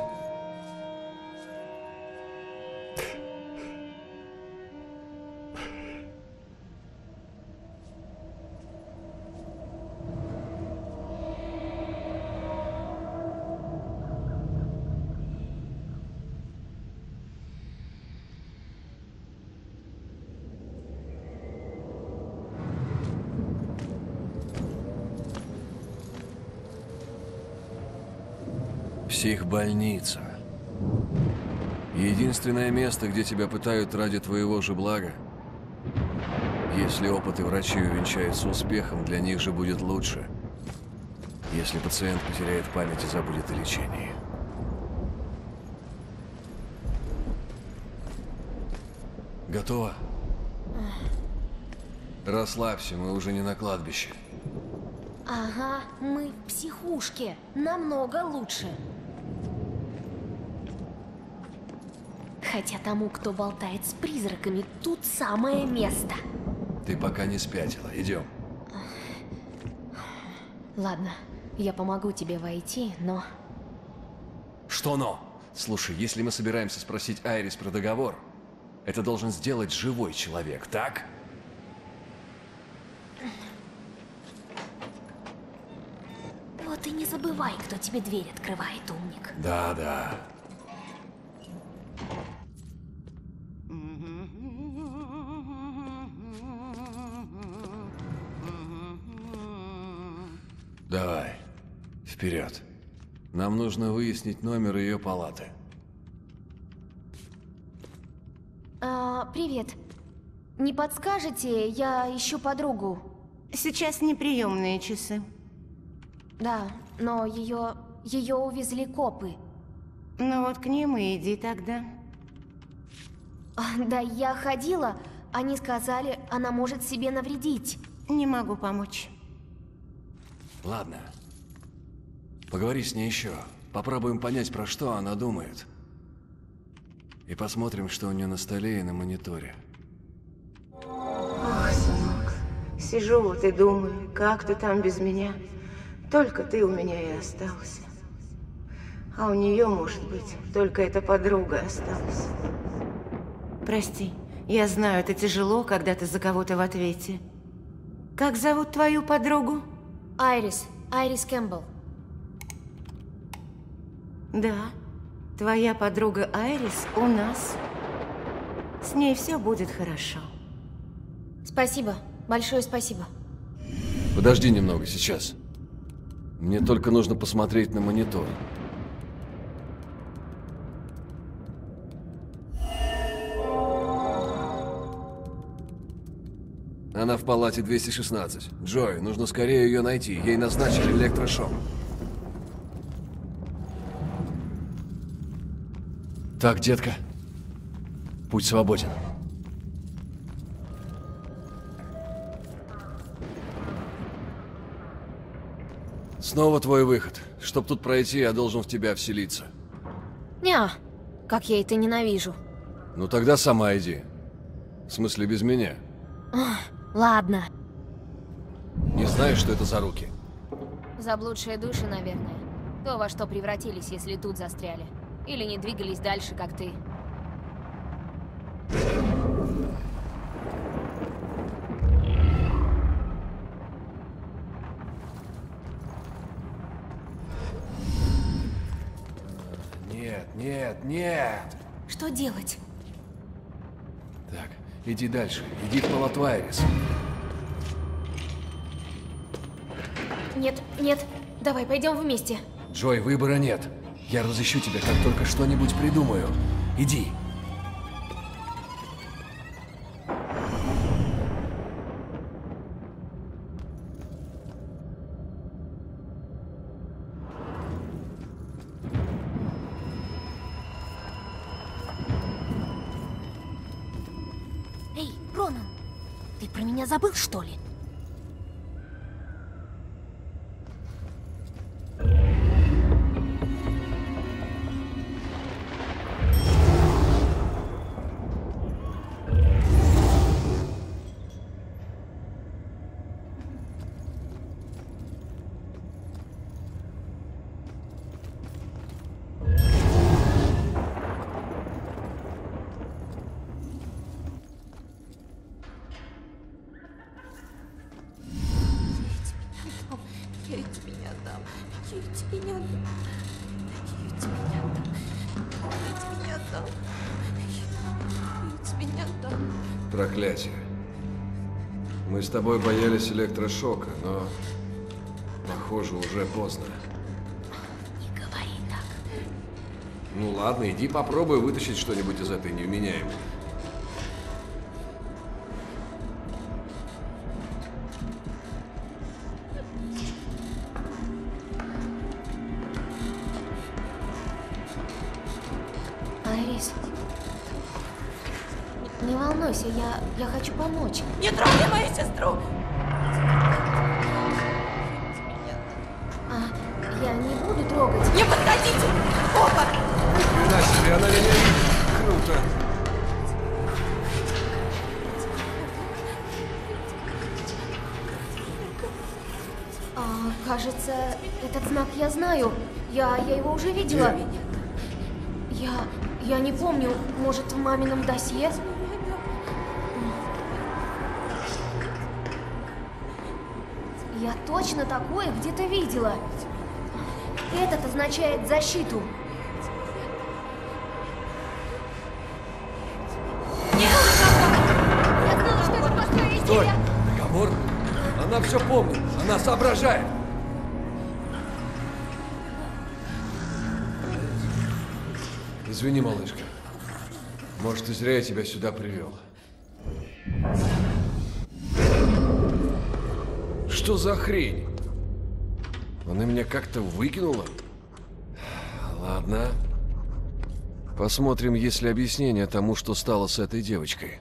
Психбольница. Единственное место, где тебя пытают ради твоего же блага. Если опыты врачей увенчаются успехом, для них же будет лучше. Если пациент потеряет память и забудет о лечении. Готово? Расслабься, мы уже не на кладбище. Ага, мы в психушке. Намного лучше. Хотя тому, кто болтает с призраками, тут самое место. Ты пока не спятила. Идем. Ладно, я помогу тебе войти, но... Что но? Слушай, если мы собираемся спросить Айрис про договор, это должен сделать живой человек, так? Вот и не забывай, кто тебе дверь открывает, умник. Да, Нам нужно выяснить номер ее палаты. А, привет. Не подскажете, я ищу подругу. Сейчас неприемные часы. Да, но ее... ее увезли копы. Ну вот к ним и иди тогда. А, Да, я ходила. Они сказали, она может себе навредить. Не могу помочь. Ладно. Поговори с ней еще. Попробуем понять, про что она думает. И посмотрим, что у нее на столе и на мониторе. Ох, сынок, сижу вот и думаю, как ты там без меня? Только ты у меня и остался. А у нее, может быть, только эта подруга осталась. Прости, я знаю, это тяжело, когда ты за кого-то в ответе. Как зовут твою подругу? Айрис. Айрис Кэмпбелл. Да, твоя подруга Айрис у нас. С ней все будет хорошо. Спасибо. Большое спасибо. Подожди немного сейчас. Мне только нужно посмотреть на монитор. Она в палате 216. Джой, нужно скорее ее найти. Ей назначили электрошок. Так, детка. Путь свободен. Снова твой выход. Чтоб тут пройти, я должен в тебя вселиться. Ня, как я это ненавижу. Ну тогда сама иди. В смысле, без меня. Ох, ладно. Не знаешь, что это за руки? Заблудшие души, наверное. То, во что превратились, если тут застряли. Или не двигались дальше, как ты. Нет, нет, нет. Что делать? Так, иди дальше. Иди к Малатвайрис. Нет, нет. Давай, пойдем вместе. Джой, выбора нет. Я разыщу тебя, как только что-нибудь придумаю. Иди. Эй, Ронан, ты про меня забыл, что ли? Тобой боялись электрошока, но... Похоже, уже поздно. Не говори так. Ну ладно, иди попробуй вытащить что-нибудь из этой невменяемой. Точно такое где-то видела. Этот означает защиту. Стой! Договор? Она все помнит. Она соображает. Извини, малышка. Может, и зря я тебя сюда привел. Что за хрень? Она меня как-то выкинула? Ладно. Посмотрим, есть ли объяснение тому, что стало с этой девочкой.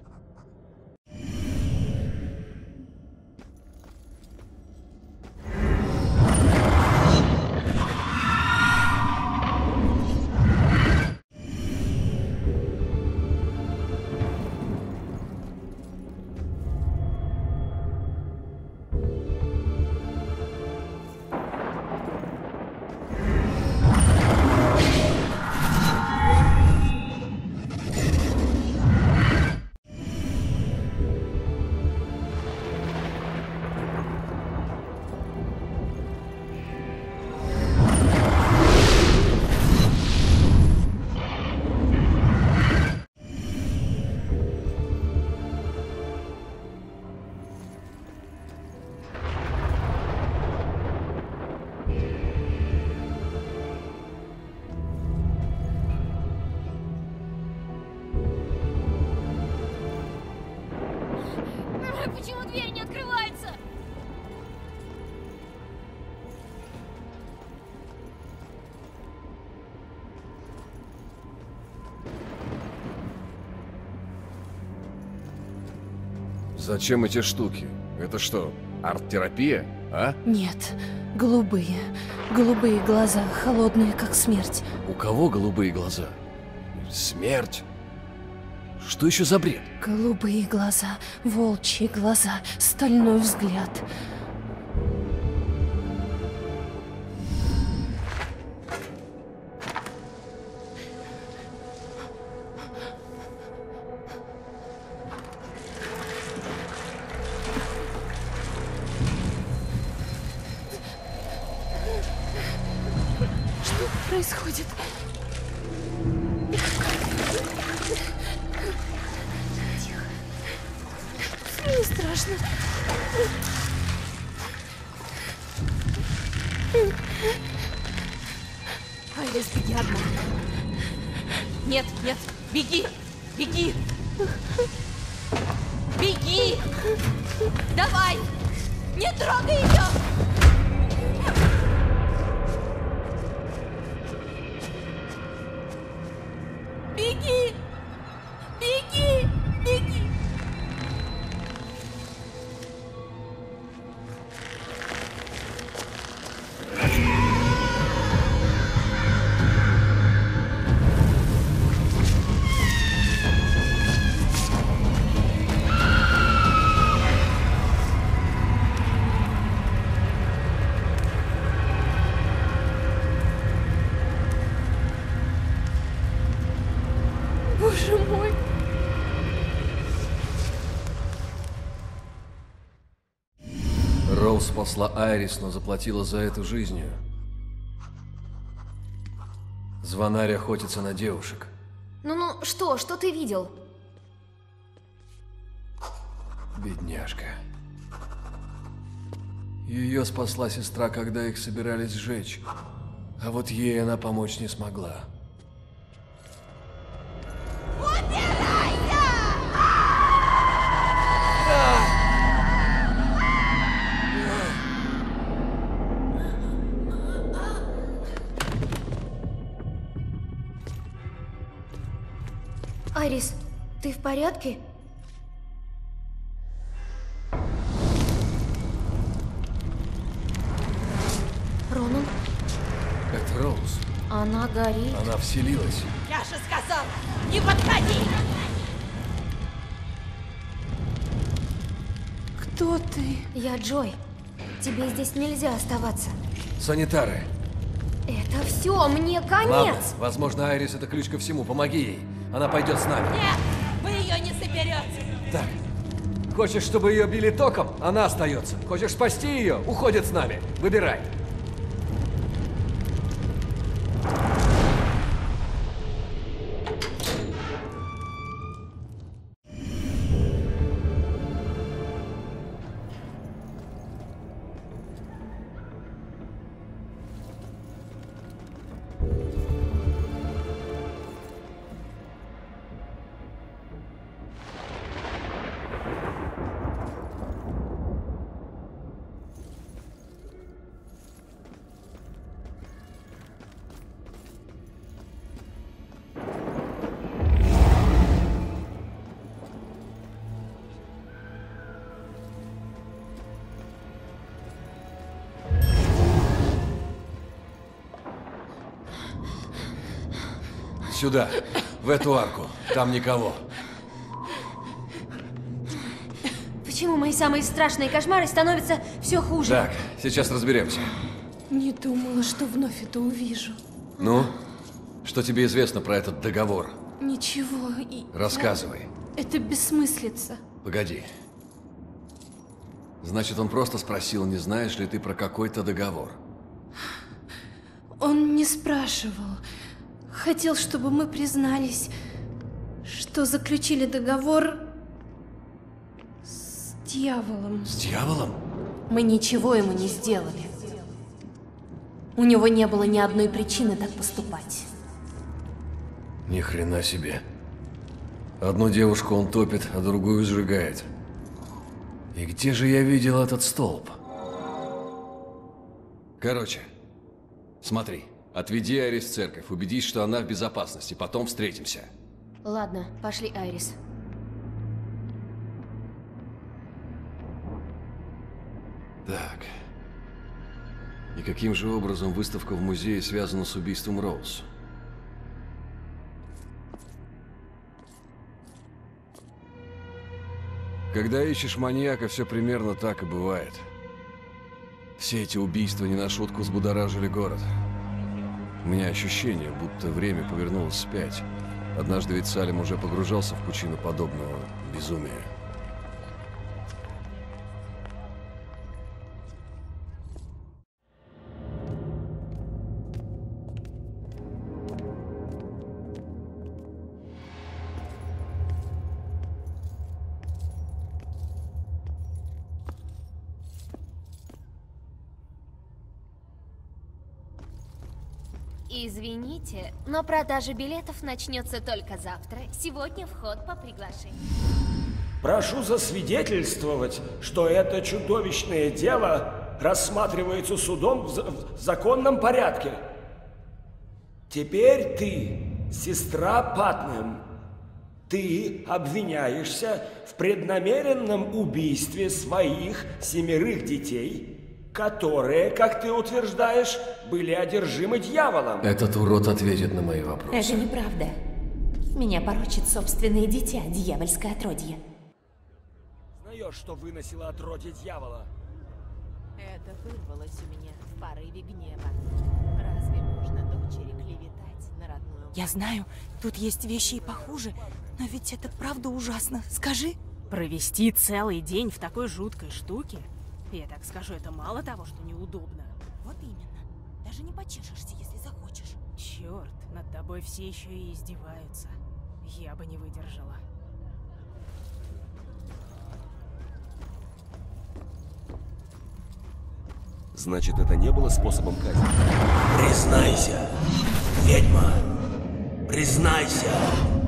Зачем эти штуки? Это что, арт-терапия, а? Нет, голубые. Голубые глаза, холодные, как смерть. У кого голубые глаза? Смерть? Что еще за бред? Голубые глаза, волчьи глаза, стальной взгляд. Спасла Айрис, но заплатила за это жизнью. Звонарь охотится на девушек. Ну-ну, что, что ты видел? Бедняжка. Ее спасла сестра, когда их собирались сжечь. А вот ей она помочь не смогла. Горит. Она вселилась. Я же сказал, не подходи! Кто ты? Я Джой. Тебе здесь нельзя оставаться. Санитары. Это все, мне Ладно, конец. возможно, Айрис это ключ ко всему. Помоги ей. Она пойдет с нами. Нет, вы ее не соберете. Так. Хочешь, чтобы ее били током? Она остается. Хочешь спасти ее? Уходит с нами. Выбирай. Сюда, в эту арку. Там никого. Почему мои самые страшные кошмары становятся все хуже? Так, сейчас разберемся. Не думала, что вновь это увижу. Ну, что тебе известно про этот договор? Ничего. И... Рассказывай. Это бессмыслица. Погоди. Значит, он просто спросил, не знаешь ли ты про какой-то договор. Он не спрашивал. Хотел, чтобы мы признались, что заключили договор с дьяволом. С дьяволом? Мы ничего ему не сделали. У него не было ни одной причины так поступать. Ни хрена себе. Одну девушку он топит, а другую сжигает. И где же я видел этот столб? Короче, смотри. Отведи Айрис в церковь, убедись, что она в безопасности, потом встретимся. Ладно, пошли, Айрис. Так. И каким же образом выставка в музее связана с убийством Роуз? Когда ищешь маньяка, все примерно так и бывает. Все эти убийства не на шутку взбудоражили город. У меня ощущение, будто время повернулось вспять. Однажды ведь Салим уже погружался в пучину подобного безумия. Извините, но продажа билетов начнется только завтра. Сегодня вход по приглашению. Прошу засвидетельствовать, что это чудовищное дело рассматривается судом в, в законном порядке. Теперь ты, сестра Патнем, ты обвиняешься в преднамеренном убийстве своих семерых детей которые, как ты утверждаешь, были одержимы дьяволом. Этот урод ответит на мои вопросы. Это неправда. Меня порочит собственное дитя, дьявольское отродье. Знаешь, что выносила отродье дьявола? Это вырвалось у меня в порыве гнева. Разве можно дочери клеветать на родную? Я знаю, тут есть вещи и похуже, но ведь это правда ужасно. Скажи. Провести целый день в такой жуткой штуке? Я так скажу, это мало того, что неудобно. Вот именно. Даже не почешешься, если захочешь. Черт, над тобой все еще и издеваются. Я бы не выдержала. Значит, это не было способом казни? Признайся, ведьма. Признайся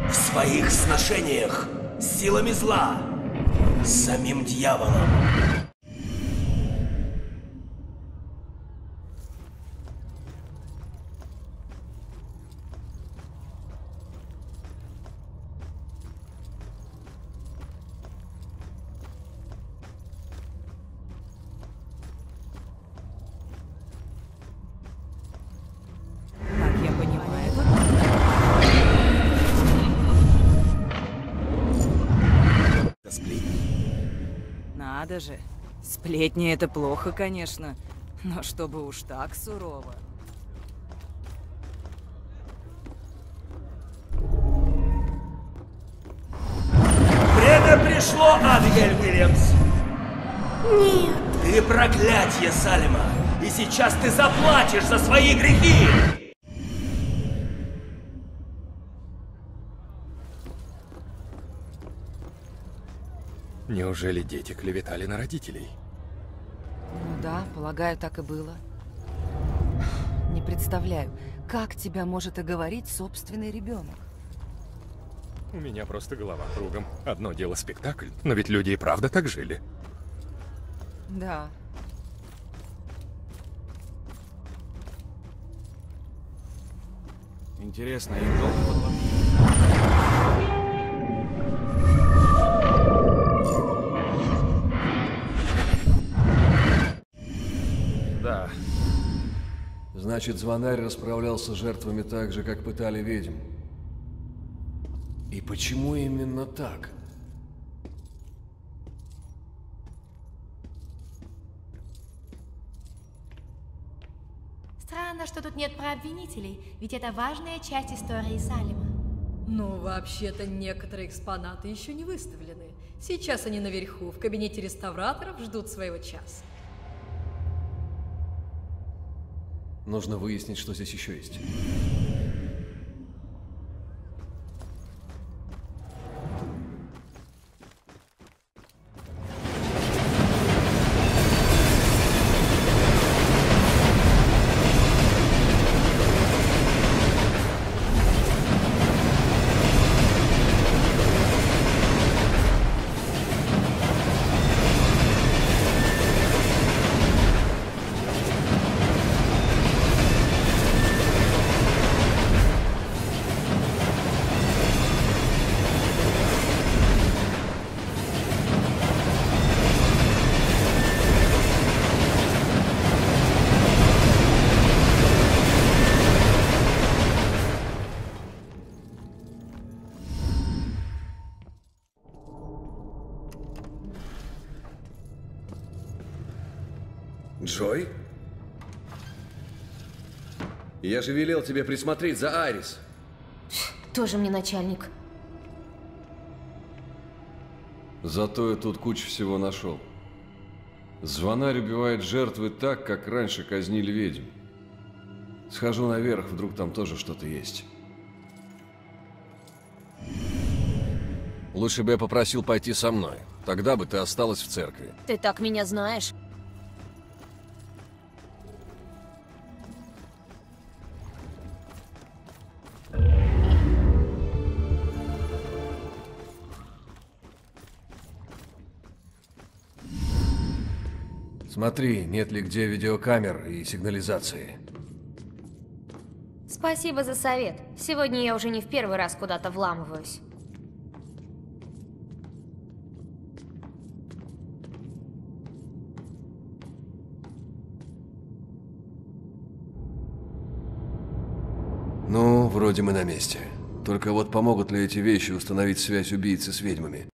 в своих сношениях с силами зла, с самим дьяволом. Сплетни это плохо, конечно. Но чтобы уж так сурово. Время пришло, Абигель Уильямс! Нет. Ты проклятие Салема! И сейчас ты заплатишь за свои грехи! Неужели дети клеветали на родителей? Да, полагаю, так и было. Не представляю, как тебя может оговорить собственный ребенок. У меня просто голова кругом. Одно дело спектакль, но ведь люди и правда так жили. Да. Интересно, им долго подводить? Значит, звонарь расправлялся с жертвами так же, как пытали ведьм. И почему именно так? Странно, что тут нет прообвинителей, ведь это важная часть истории Салима. Ну, вообще-то некоторые экспонаты еще не выставлены. Сейчас они наверху, в кабинете реставраторов, ждут своего часа. Нужно выяснить, что здесь еще есть. Джой? Я же велел тебе присмотреть за Айрис. Тоже мне начальник. Зато я тут кучу всего нашел. Звонарь убивает жертвы так, как раньше казнили ведьм. Схожу наверх, вдруг там тоже что-то есть. Лучше бы я попросил пойти со мной. Тогда бы ты осталась в церкви. Ты так меня знаешь. Смотри, нет ли где видеокамер и сигнализации. Спасибо за совет. Сегодня я уже не в первый раз куда-то вламываюсь. Ну, вроде мы на месте. Только вот помогут ли эти вещи установить связь убийцы с ведьмами?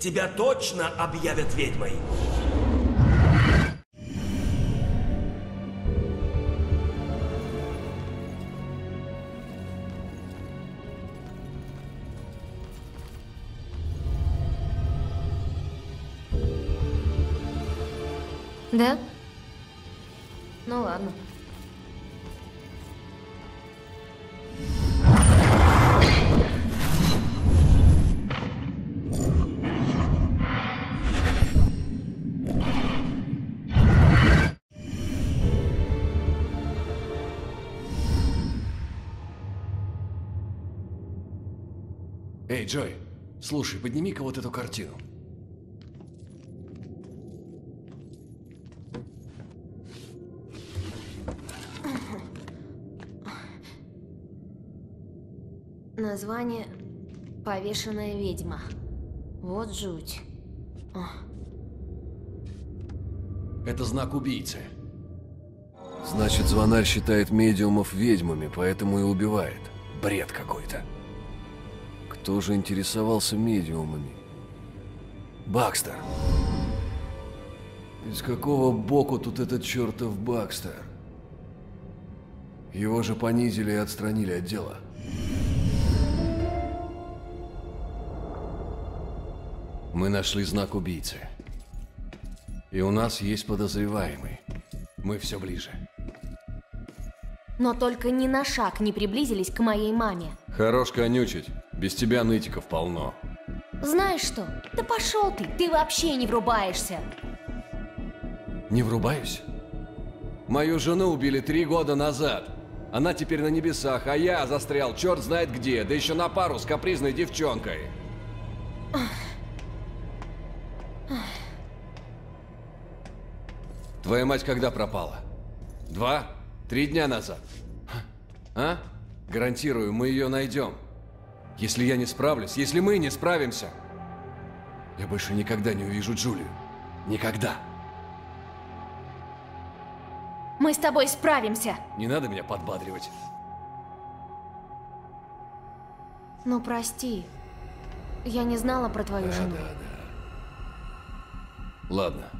Тебя точно объявят ведьмой. Слушай, подними-ка вот эту картину. Название «Повешенная ведьма». Вот жуть. О, Это знак убийцы. Значит, звонарь считает медиумов ведьмами, поэтому и убивает. Бред какой-то. Кто же интересовался медиумами? Бакстер. Из какого боку тут этот чертов Бакстер? Его же понизили и отстранили от дела. Мы нашли знак убийцы. И у нас есть подозреваемый. Мы все ближе. Но только ни на шаг не приблизились к моей маме. Хорош конючить. Без тебя нытиков полно. Знаешь что? Да пошел ты, ты вообще не врубаешься. Не врубаюсь? Мою жену убили три года назад. Она теперь на небесах, а я застрял черт знает где, да еще на пару с капризной девчонкой. Твоя мать когда пропала? Два? Три дня назад? А? Гарантирую, мы ее найдем. Если я не справлюсь, если мы не справимся, я больше никогда не увижу Джулию. Никогда. Мы с тобой справимся. Не надо меня подбадривать. Ну прости. Я не знала про твою жену. Ладно.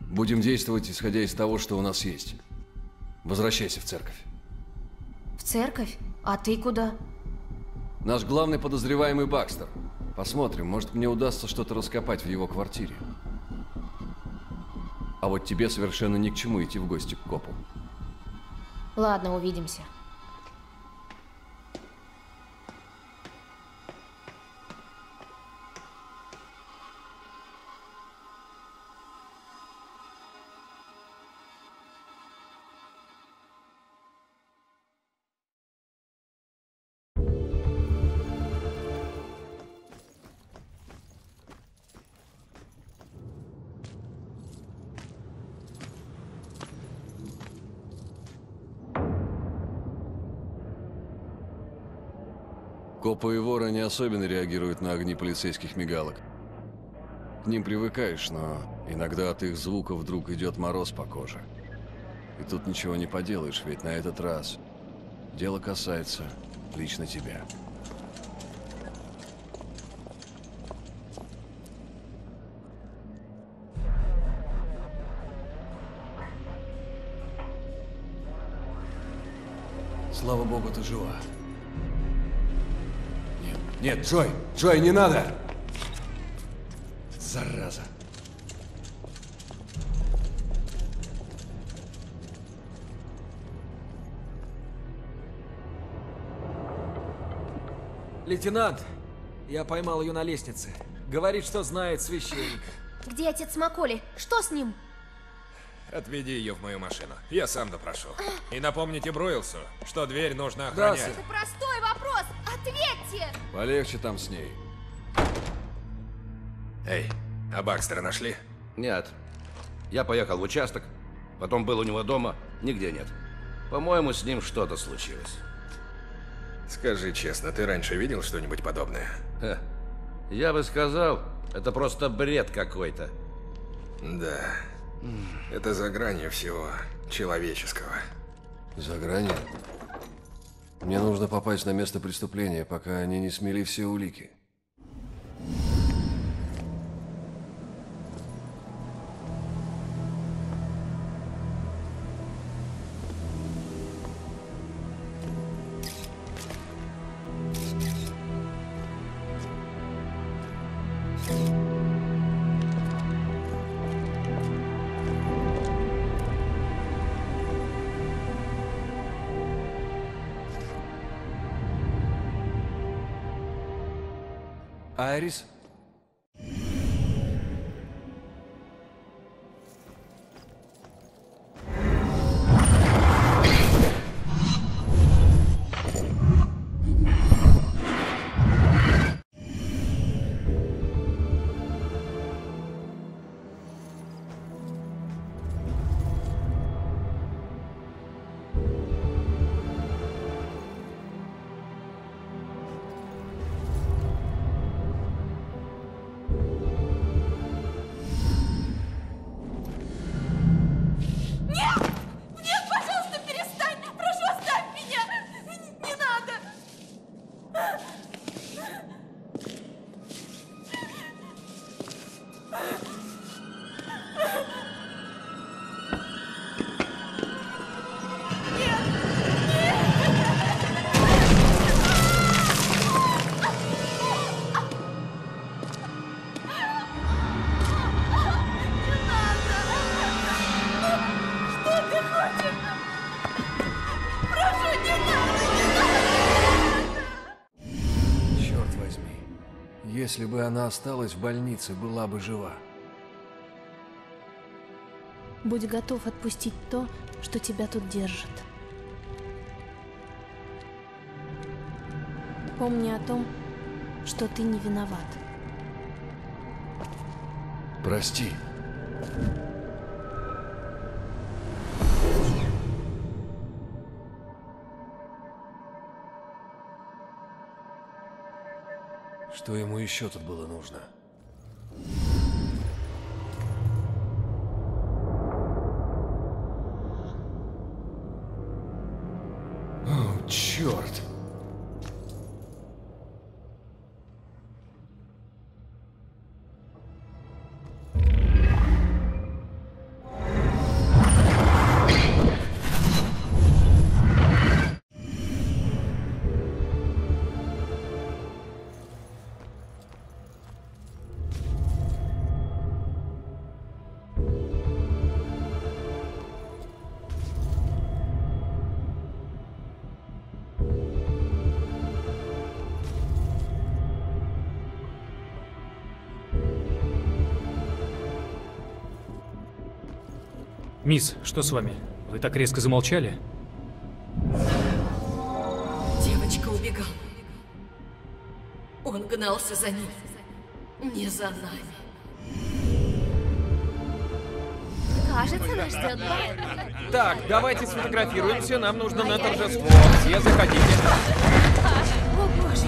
Будем действовать, исходя из того, что у нас есть. Возвращайся в церковь. В церковь? А ты куда? Наш главный подозреваемый Бакстер. Посмотрим, может мне удастся что-то раскопать в его квартире. А вот тебе совершенно ни к чему идти в гости к копу. Ладно, увидимся. Копы и воры не особенно реагируют на огни полицейских мигалок. К ним привыкаешь, но иногда от их звуков вдруг идет мороз по коже. И тут ничего не поделаешь, ведь на этот раз дело касается лично тебя. Слава богу, ты жива. Нет, Джой! Джой, не надо! Зараза. Лейтенант, я поймал ее на лестнице. Говорит, что знает священник. Где отец Маколи? Что с ним? Отведи ее в мою машину. Я сам допрошу. И напомните Бруилсу, что дверь нужно охранять. сэр. Это простой Ответьте! Полегче там с ней. Эй, а Бакстера нашли? Нет. Я поехал в участок, потом был у него дома, нигде нет. По-моему, с ним что-то случилось. Скажи честно, ты раньше видел что-нибудь подобное? Ха. Я бы сказал, это просто бред какой-то. Да. Это за гранью всего человеческого. За гранью? Мне нужно попасть на место преступления, пока они не смели все улики. Айрис? Если бы она осталась в больнице, была бы жива. Будь готов отпустить то, что тебя тут держит. Помни о том, что ты не виноват. Прости. Что ему еще тут было нужно? О, черт! Мисс, что с вами? Вы так резко замолчали? Девочка убегала. Он гнался за ней. Не за нами. Кажется, нас ждет. Так, давайте сфотографируемся, нам нужно на торжество. Все заходите. О боже.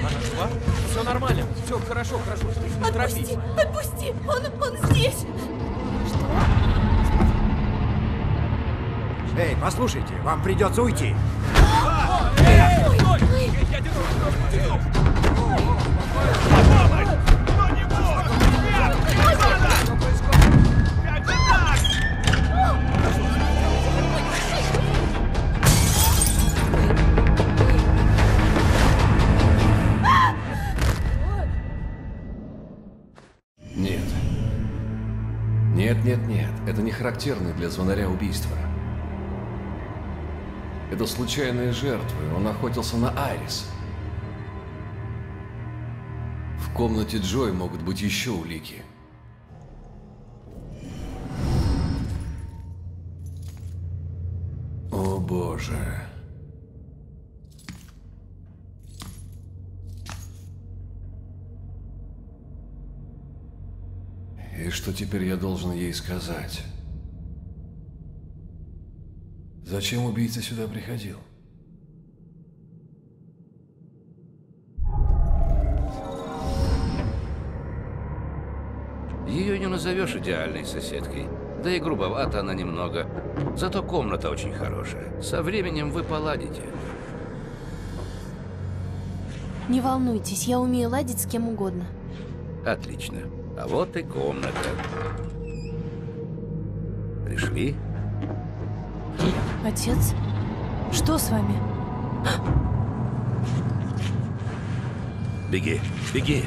Она шла? Все нормально. Все хорошо, хорошо. Не торопись. Отпусти! Он, он здесь! Эй, послушайте, вам придется уйти. Нет. Нет, нет. Это не характерно для звонаря убийства. Это случайные жертвы. Он охотился на Айрис. В комнате Джой могут быть еще улики. О боже. И что теперь я должен ей сказать? Зачем убийца сюда приходил? Ее не назовешь идеальной соседкой. Да и грубовата она немного. Зато комната очень хорошая. Со временем вы поладите. Не волнуйтесь, я умею ладить с кем угодно. Отлично. А вот и комната. Пришли? Отец? Что с вами? Беги, беги.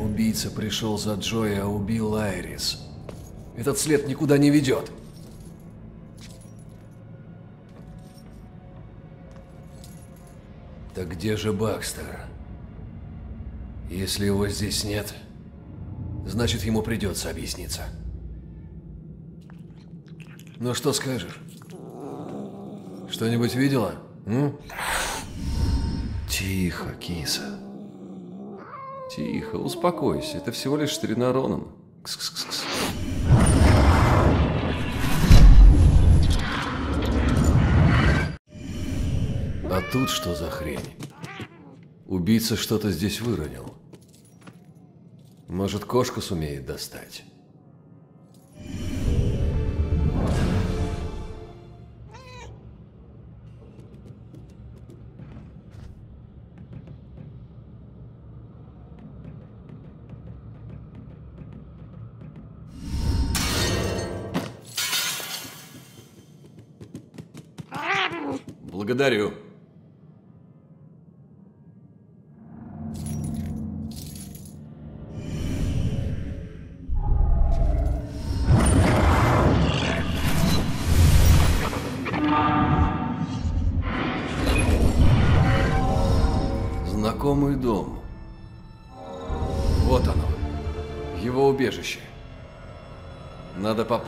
Убийца пришел за Джой, а убил Айрис. Этот след никуда не ведет. Так где же Бакстер? Если его здесь нет, значит ему придется объясниться. Ну что скажешь? Что-нибудь видела? М? Тихо, киса. Тихо, успокойся. Это всего лишь старина Ронан. А тут что за хрень? Убийца что-то здесь выронил. Может, кошка сумеет достать? Благодарю.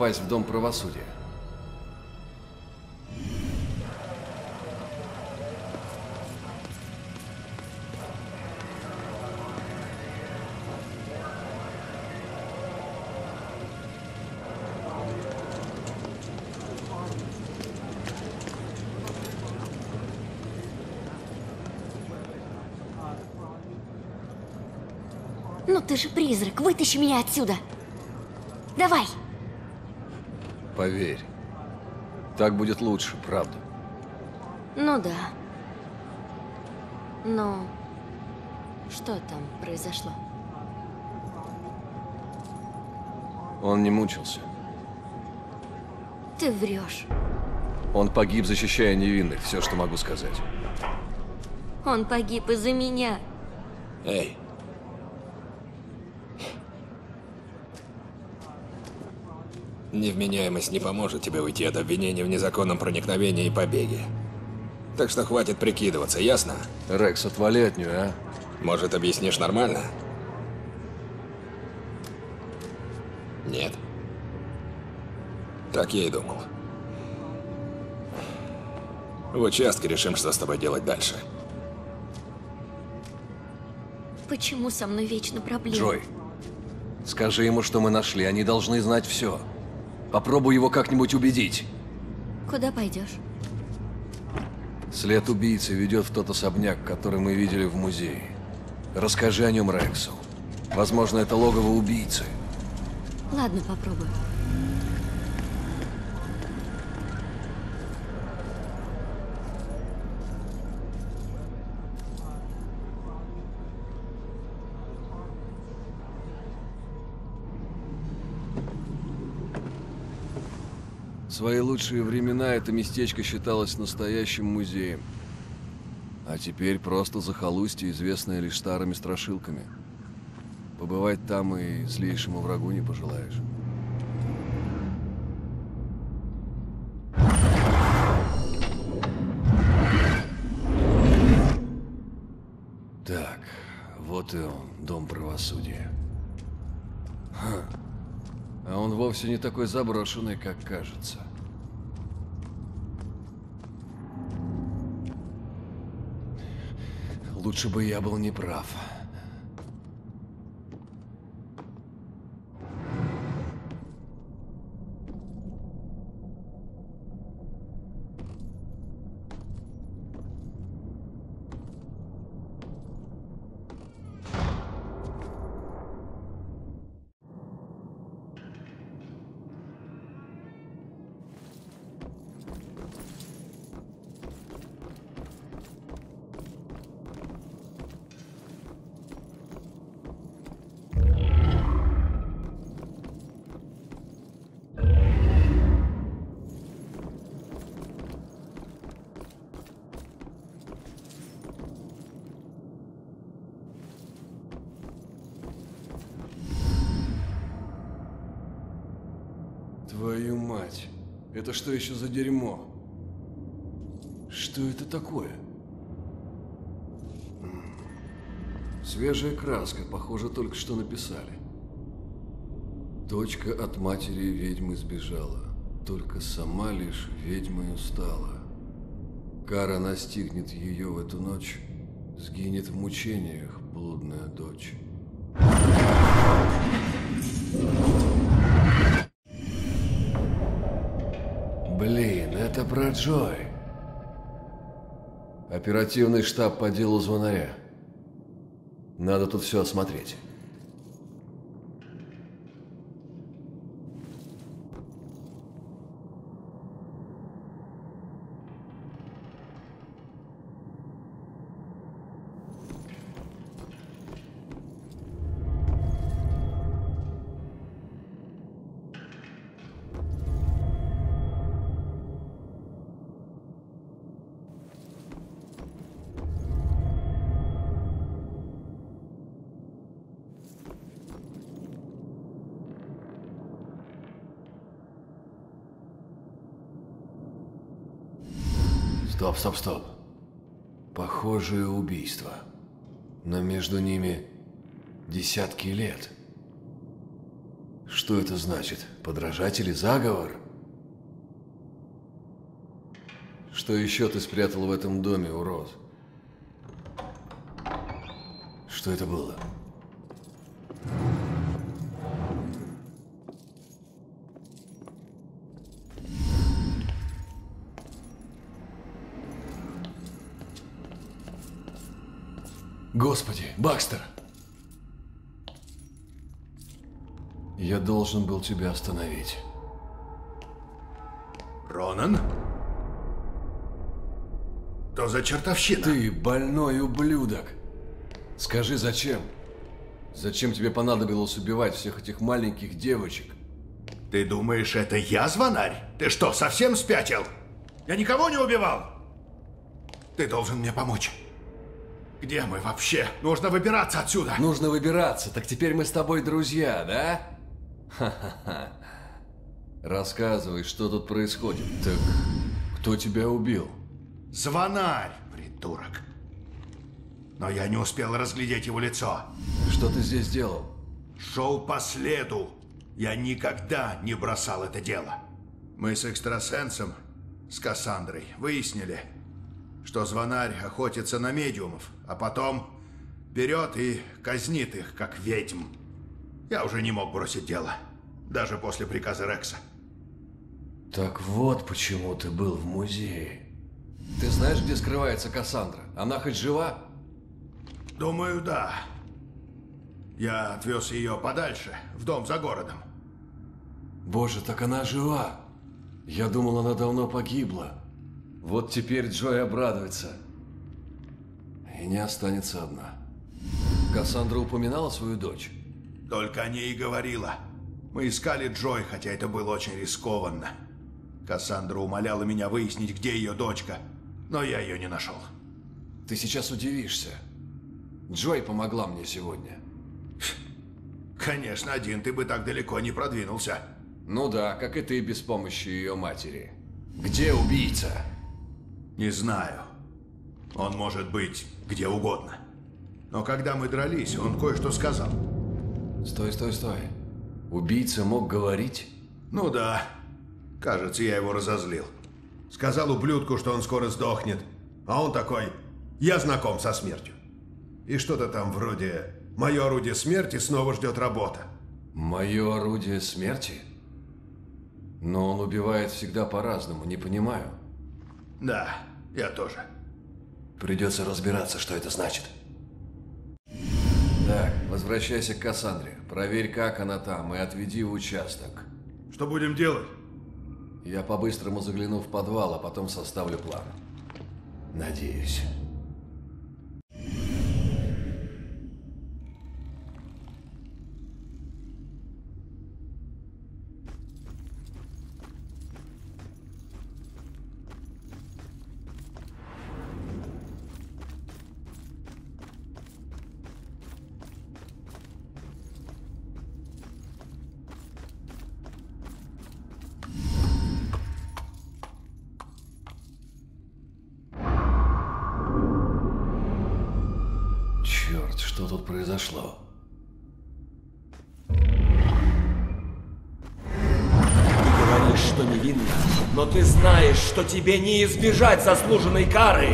Попасть в Дом правосудия. Ну ты же призрак, вытащи меня отсюда. Давай. Поверь. Так будет лучше, правда. Ну да. Но что там произошло? Он не мучился. Ты врешь. Он погиб, защищая невинных. Все, что могу сказать. Он погиб из-за меня. Эй. Невменяемость не поможет тебе уйти от обвинений в незаконном проникновении и побеге. Так что хватит прикидываться, ясно? Рекс, отвали от нее, а? Может, объяснишь нормально? Нет. Так я и думал. В участке решим, что с тобой делать дальше. Почему со мной вечно проблемы? Джой, скажи ему, что мы нашли. Они должны знать все. Попробуй его как-нибудь убедить. Куда пойдешь? След убийцы ведет в тот особняк, который мы видели в музее. Расскажи о нем Рексу. Возможно, это логово убийцы. Ладно, попробую. Свои лучшие времена это местечко считалось настоящим музеем. А теперь просто захолустье, известное лишь старыми страшилками. Побывать там и злейшему врагу не пожелаешь. Так, вот и он, Дом правосудия. Ха. А он вовсе не такой заброшенный, как кажется. Лучше бы я был неправ. Твою что еще за дерьмо? Что это такое? Свежая краска, похоже, только что написали. Дочка от матери ведьмы сбежала, только сама лишь ведьмой устала. Кара настигнет ее в эту ночь, сгинет в мучениях блудная дочь. Про Джой. Оперативный штаб по делу звонаря. Надо тут все осмотреть. Стоп, стоп. Похожее убийство. Но между ними десятки лет. Что это значит? Подражатель и заговор? Что еще ты спрятал в этом доме, урод? Что это было? Господи, Бакстер! Я должен был тебя остановить. Ронан? Что за чертовщина? Ты больной ублюдок. Скажи, зачем? Зачем тебе понадобилось убивать всех этих маленьких девочек? Ты думаешь, это я звонарь? Ты что, совсем спятил? Я никого не убивал! Ты должен мне помочь. Где мы вообще? Нужно выбираться отсюда. Нужно выбираться. Так теперь мы с тобой друзья, да? Ха-ха-ха. Рассказывай, что тут происходит. Так, кто тебя убил? Звонарь, придурок. Но я не успел разглядеть его лицо. Что ты здесь делал? Шел по следу. Я никогда не бросал это дело. Мы с экстрасенсом, с Кассандрой, выяснили, что звонарь охотится на медиумов, а потом берет и казнит их, как ведьм. Я уже не мог бросить дело, даже после приказа Рекса. Так вот почему ты был в музее. Ты знаешь, где скрывается Кассандра? Она хоть жива? Думаю, да. Я отвез ее подальше, в дом за городом. Боже, так она жива. Я думал, она давно погибла. Вот теперь Джой обрадуется. И не останется одна. Кассандра упоминала свою дочь? Только о ней и говорила. Мы искали Джой, хотя это было очень рискованно. Кассандра умоляла меня выяснить, где ее дочка, но я ее не нашел. Ты сейчас удивишься. Джой помогла мне сегодня. Конечно, один ты бы так далеко не продвинулся. Ну да, как и ты без помощи ее матери. Где убийца? Не знаю. Он может быть где угодно. Но когда мы дрались, он кое-что сказал. Стой, стой, стой. Убийца мог говорить? Ну да. Кажется, я его разозлил. Сказал ублюдку, что он скоро сдохнет. А он такой, я знаком со смертью. И что-то там вроде «Мое орудие смерти снова ждет работа». Мое орудие смерти? Но он убивает всегда по-разному, не понимаю. Да, я тоже. Придется разбираться, что это значит. Так, возвращайся к Кассандре. Проверь, как она там, и отведи в участок. Что будем делать? Я по-быстрому загляну в подвал, а потом составлю план. Надеюсь. Тебе не избежать заслуженной кары.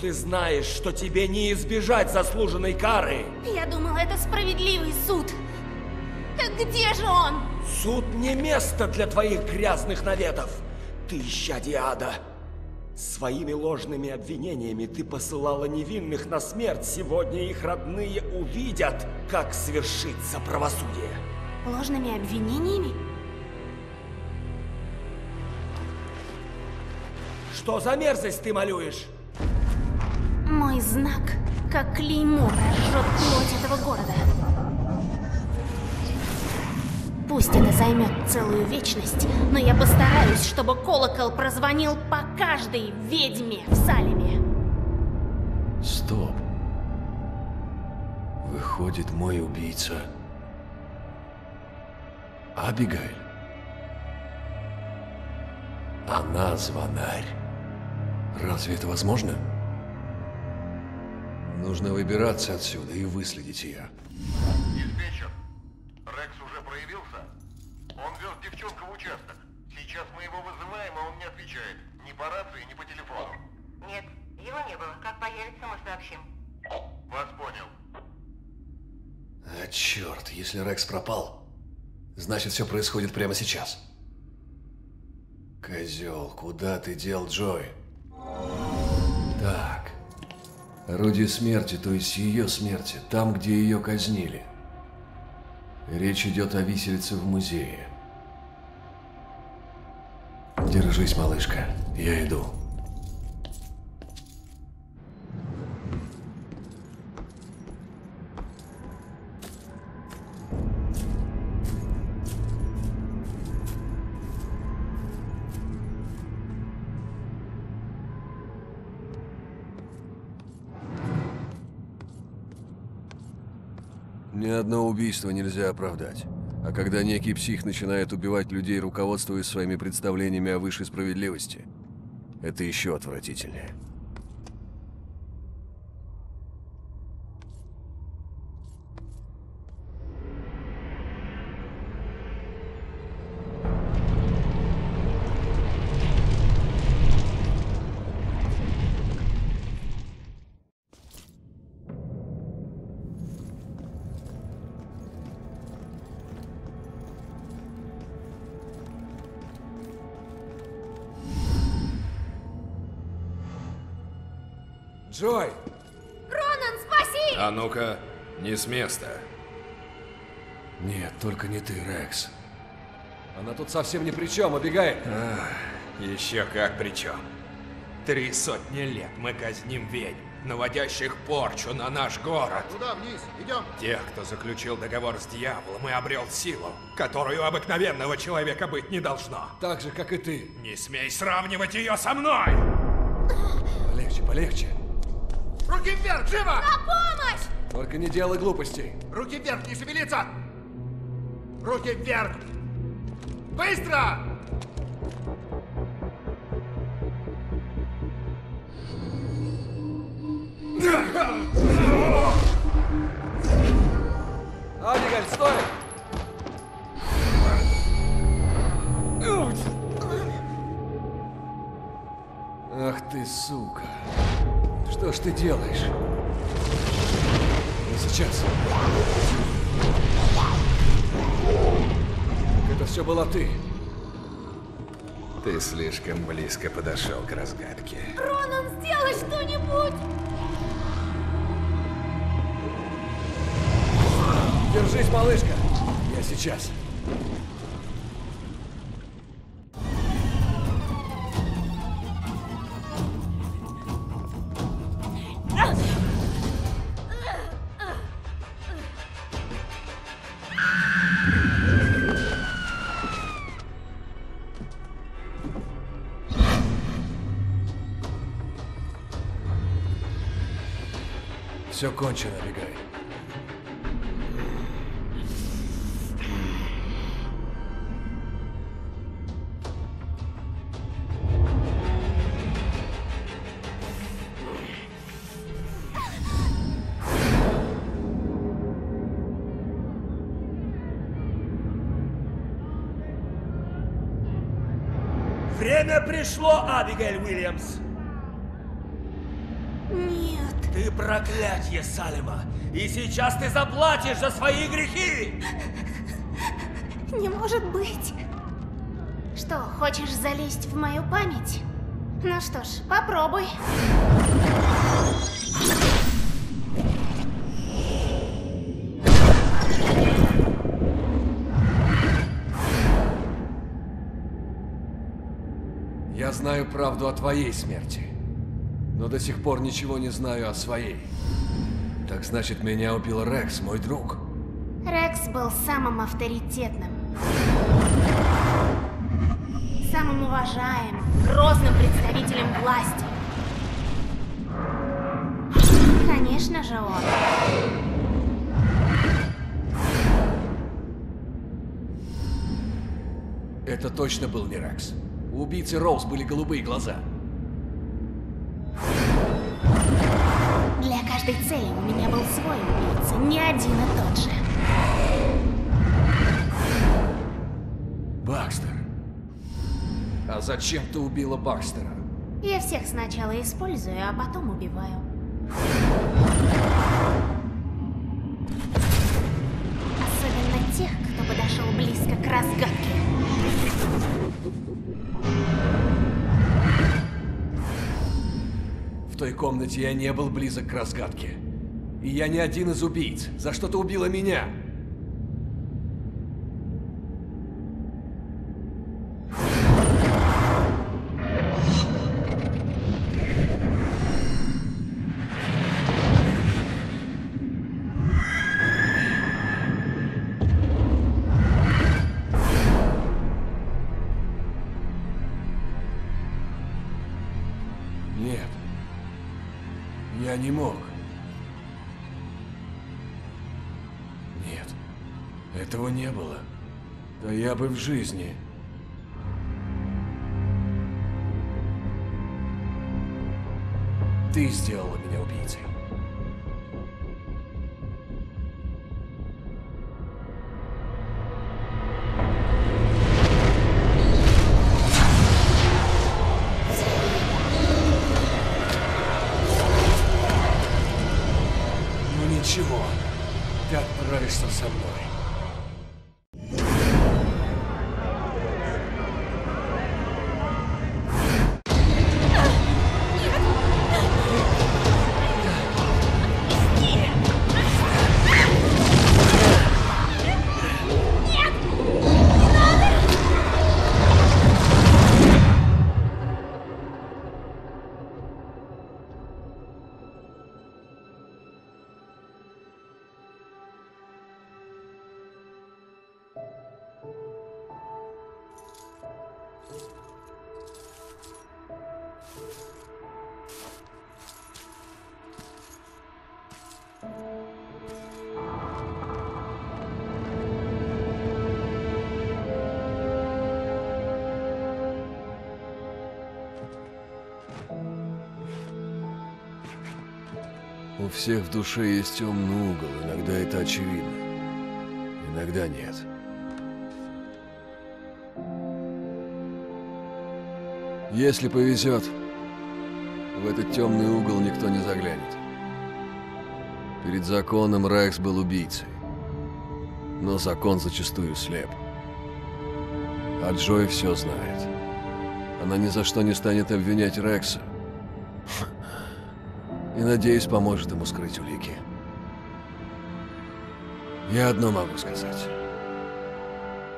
Ты знаешь, что тебе не избежать заслуженной кары. Я думала, это справедливый суд. Где же он? Суд не место для твоих грязных наветов. Ты исчадие ада. Своими ложными обвинениями ты посылала невинных на смерть. Сегодня их родные увидят, как свершится правосудие. Ложными обвинениями? Что за мерзость ты малюешь? Мой знак, как клеймо, прожжет плоть этого города. Пусть это займет целую вечность, но я постараюсь, чтобы колокол прозвонил по каждой ведьме в Салеме. Стоп. Выходит, мой убийца... Абигайль. Она звонарь. Разве это возможно? Нужно выбираться отсюда и выследить ее. Диспетчер, Рекс уже проявился? Он вез девчонку в участок. Сейчас мы его вызываем, а он не отвечает. Ни по рации, ни по телефону. Нет, его не было. Как появится, мы сообщим. Вас понял. А черт, если Рекс пропал, значит все происходит прямо сейчас. Козел, куда ты дел Джой? Так. Орудие смерти, то есть ее смерти, там, где ее казнили. Речь идет о виселице в музее. Держись, малышка, я иду. Ни одно убийство нельзя оправдать. А когда некий псих начинает убивать людей, руководствуясь своими представлениями о высшей справедливости, это еще отвратительнее. Джой! Ронан, спаси! А ну-ка, не с места. Нет, только не ты, Рекс. Она тут совсем ни при чем, убегает. Еще как при чем. Три сотни лет мы казним ведьм, наводящих порчу на наш город. Туда, вниз, идем. Тех, кто заключил договор с дьяволом и обрел силу, которую обыкновенного человека быть не должно. Так же, как и ты. Не смей сравнивать ее со мной! Полегче, полегче. Руки вверх, живо! На помощь! Только не делай глупостей. Руки вверх, не шевелиться! Руки вверх! Быстро! Абигаль, стой! Ах ты, сука. Что ж ты делаешь? Не сейчас. Это все была ты. Ты слишком близко подошел к разгадке. Ронан, сделай что-нибудь! Держись, малышка. Я сейчас. Все кончено, бегай. Время пришло, Абигейл Уильямс. Нет. Ты проклятие Салема. И сейчас ты заплатишь за свои грехи. Не может быть. Что, хочешь залезть в мою память? Ну что ж, попробуй. Я знаю правду о твоей смерти, но до сих пор ничего не знаю о своей. Так значит, меня убил Рекс, мой друг. Рекс был самым авторитетным. Самым уважаемым, грозным представителем власти. Конечно же он. Это точно был не Рекс. У убийцы Роуз были голубые глаза. Каждой цели у меня был свой убийца, не один и тот же. Бакстер. А зачем ты убила Бакстера? Я всех сначала использую, а потом убиваю. Особенно тех, кто подошел близко к разгадке. В той комнате я не был близок к разгадке. И я не один из убийц. За что ты убила меня? Не мог. Нет. Этого не было. Да я бы в жизни. Ты сделала меня убийцей. Всех в душе есть темный угол, иногда это очевидно, иногда нет. Если повезет, в этот темный угол никто не заглянет. Перед законом Рекс был убийцей, но закон зачастую слеп. А Джой все знает. Она ни за что не станет обвинять Рекса. И, надеюсь, поможет ему скрыть улики. Я одно могу сказать.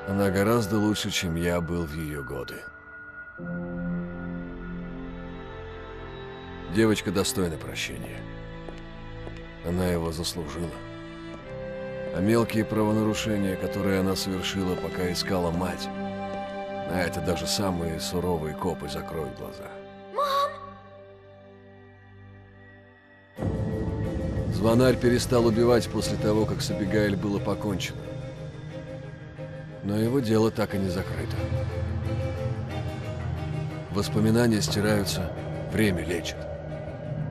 Она гораздо лучше, чем я был в ее годы. Девочка достойна прощения. Она его заслужила. А мелкие правонарушения, которые она совершила, пока искала мать, на это даже самые суровые копы закроют глаза. Звонарь перестал убивать после того, как с Абигаэль было покончено. Но его дело так и не закрыто. Воспоминания стираются, время лечит.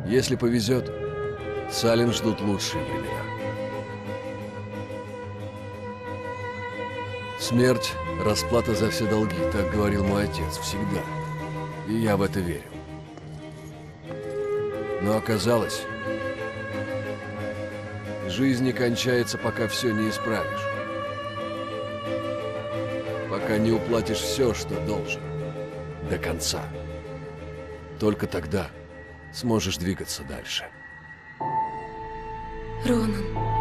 Если повезет, Салем ждут лучшие времена. Смерть – расплата за все долги, так говорил мой отец всегда. И я в это верю. Но оказалось, жизнь не кончается, пока все не исправишь. Пока не уплатишь все, что должен. До конца. Только тогда сможешь двигаться дальше. Ронан,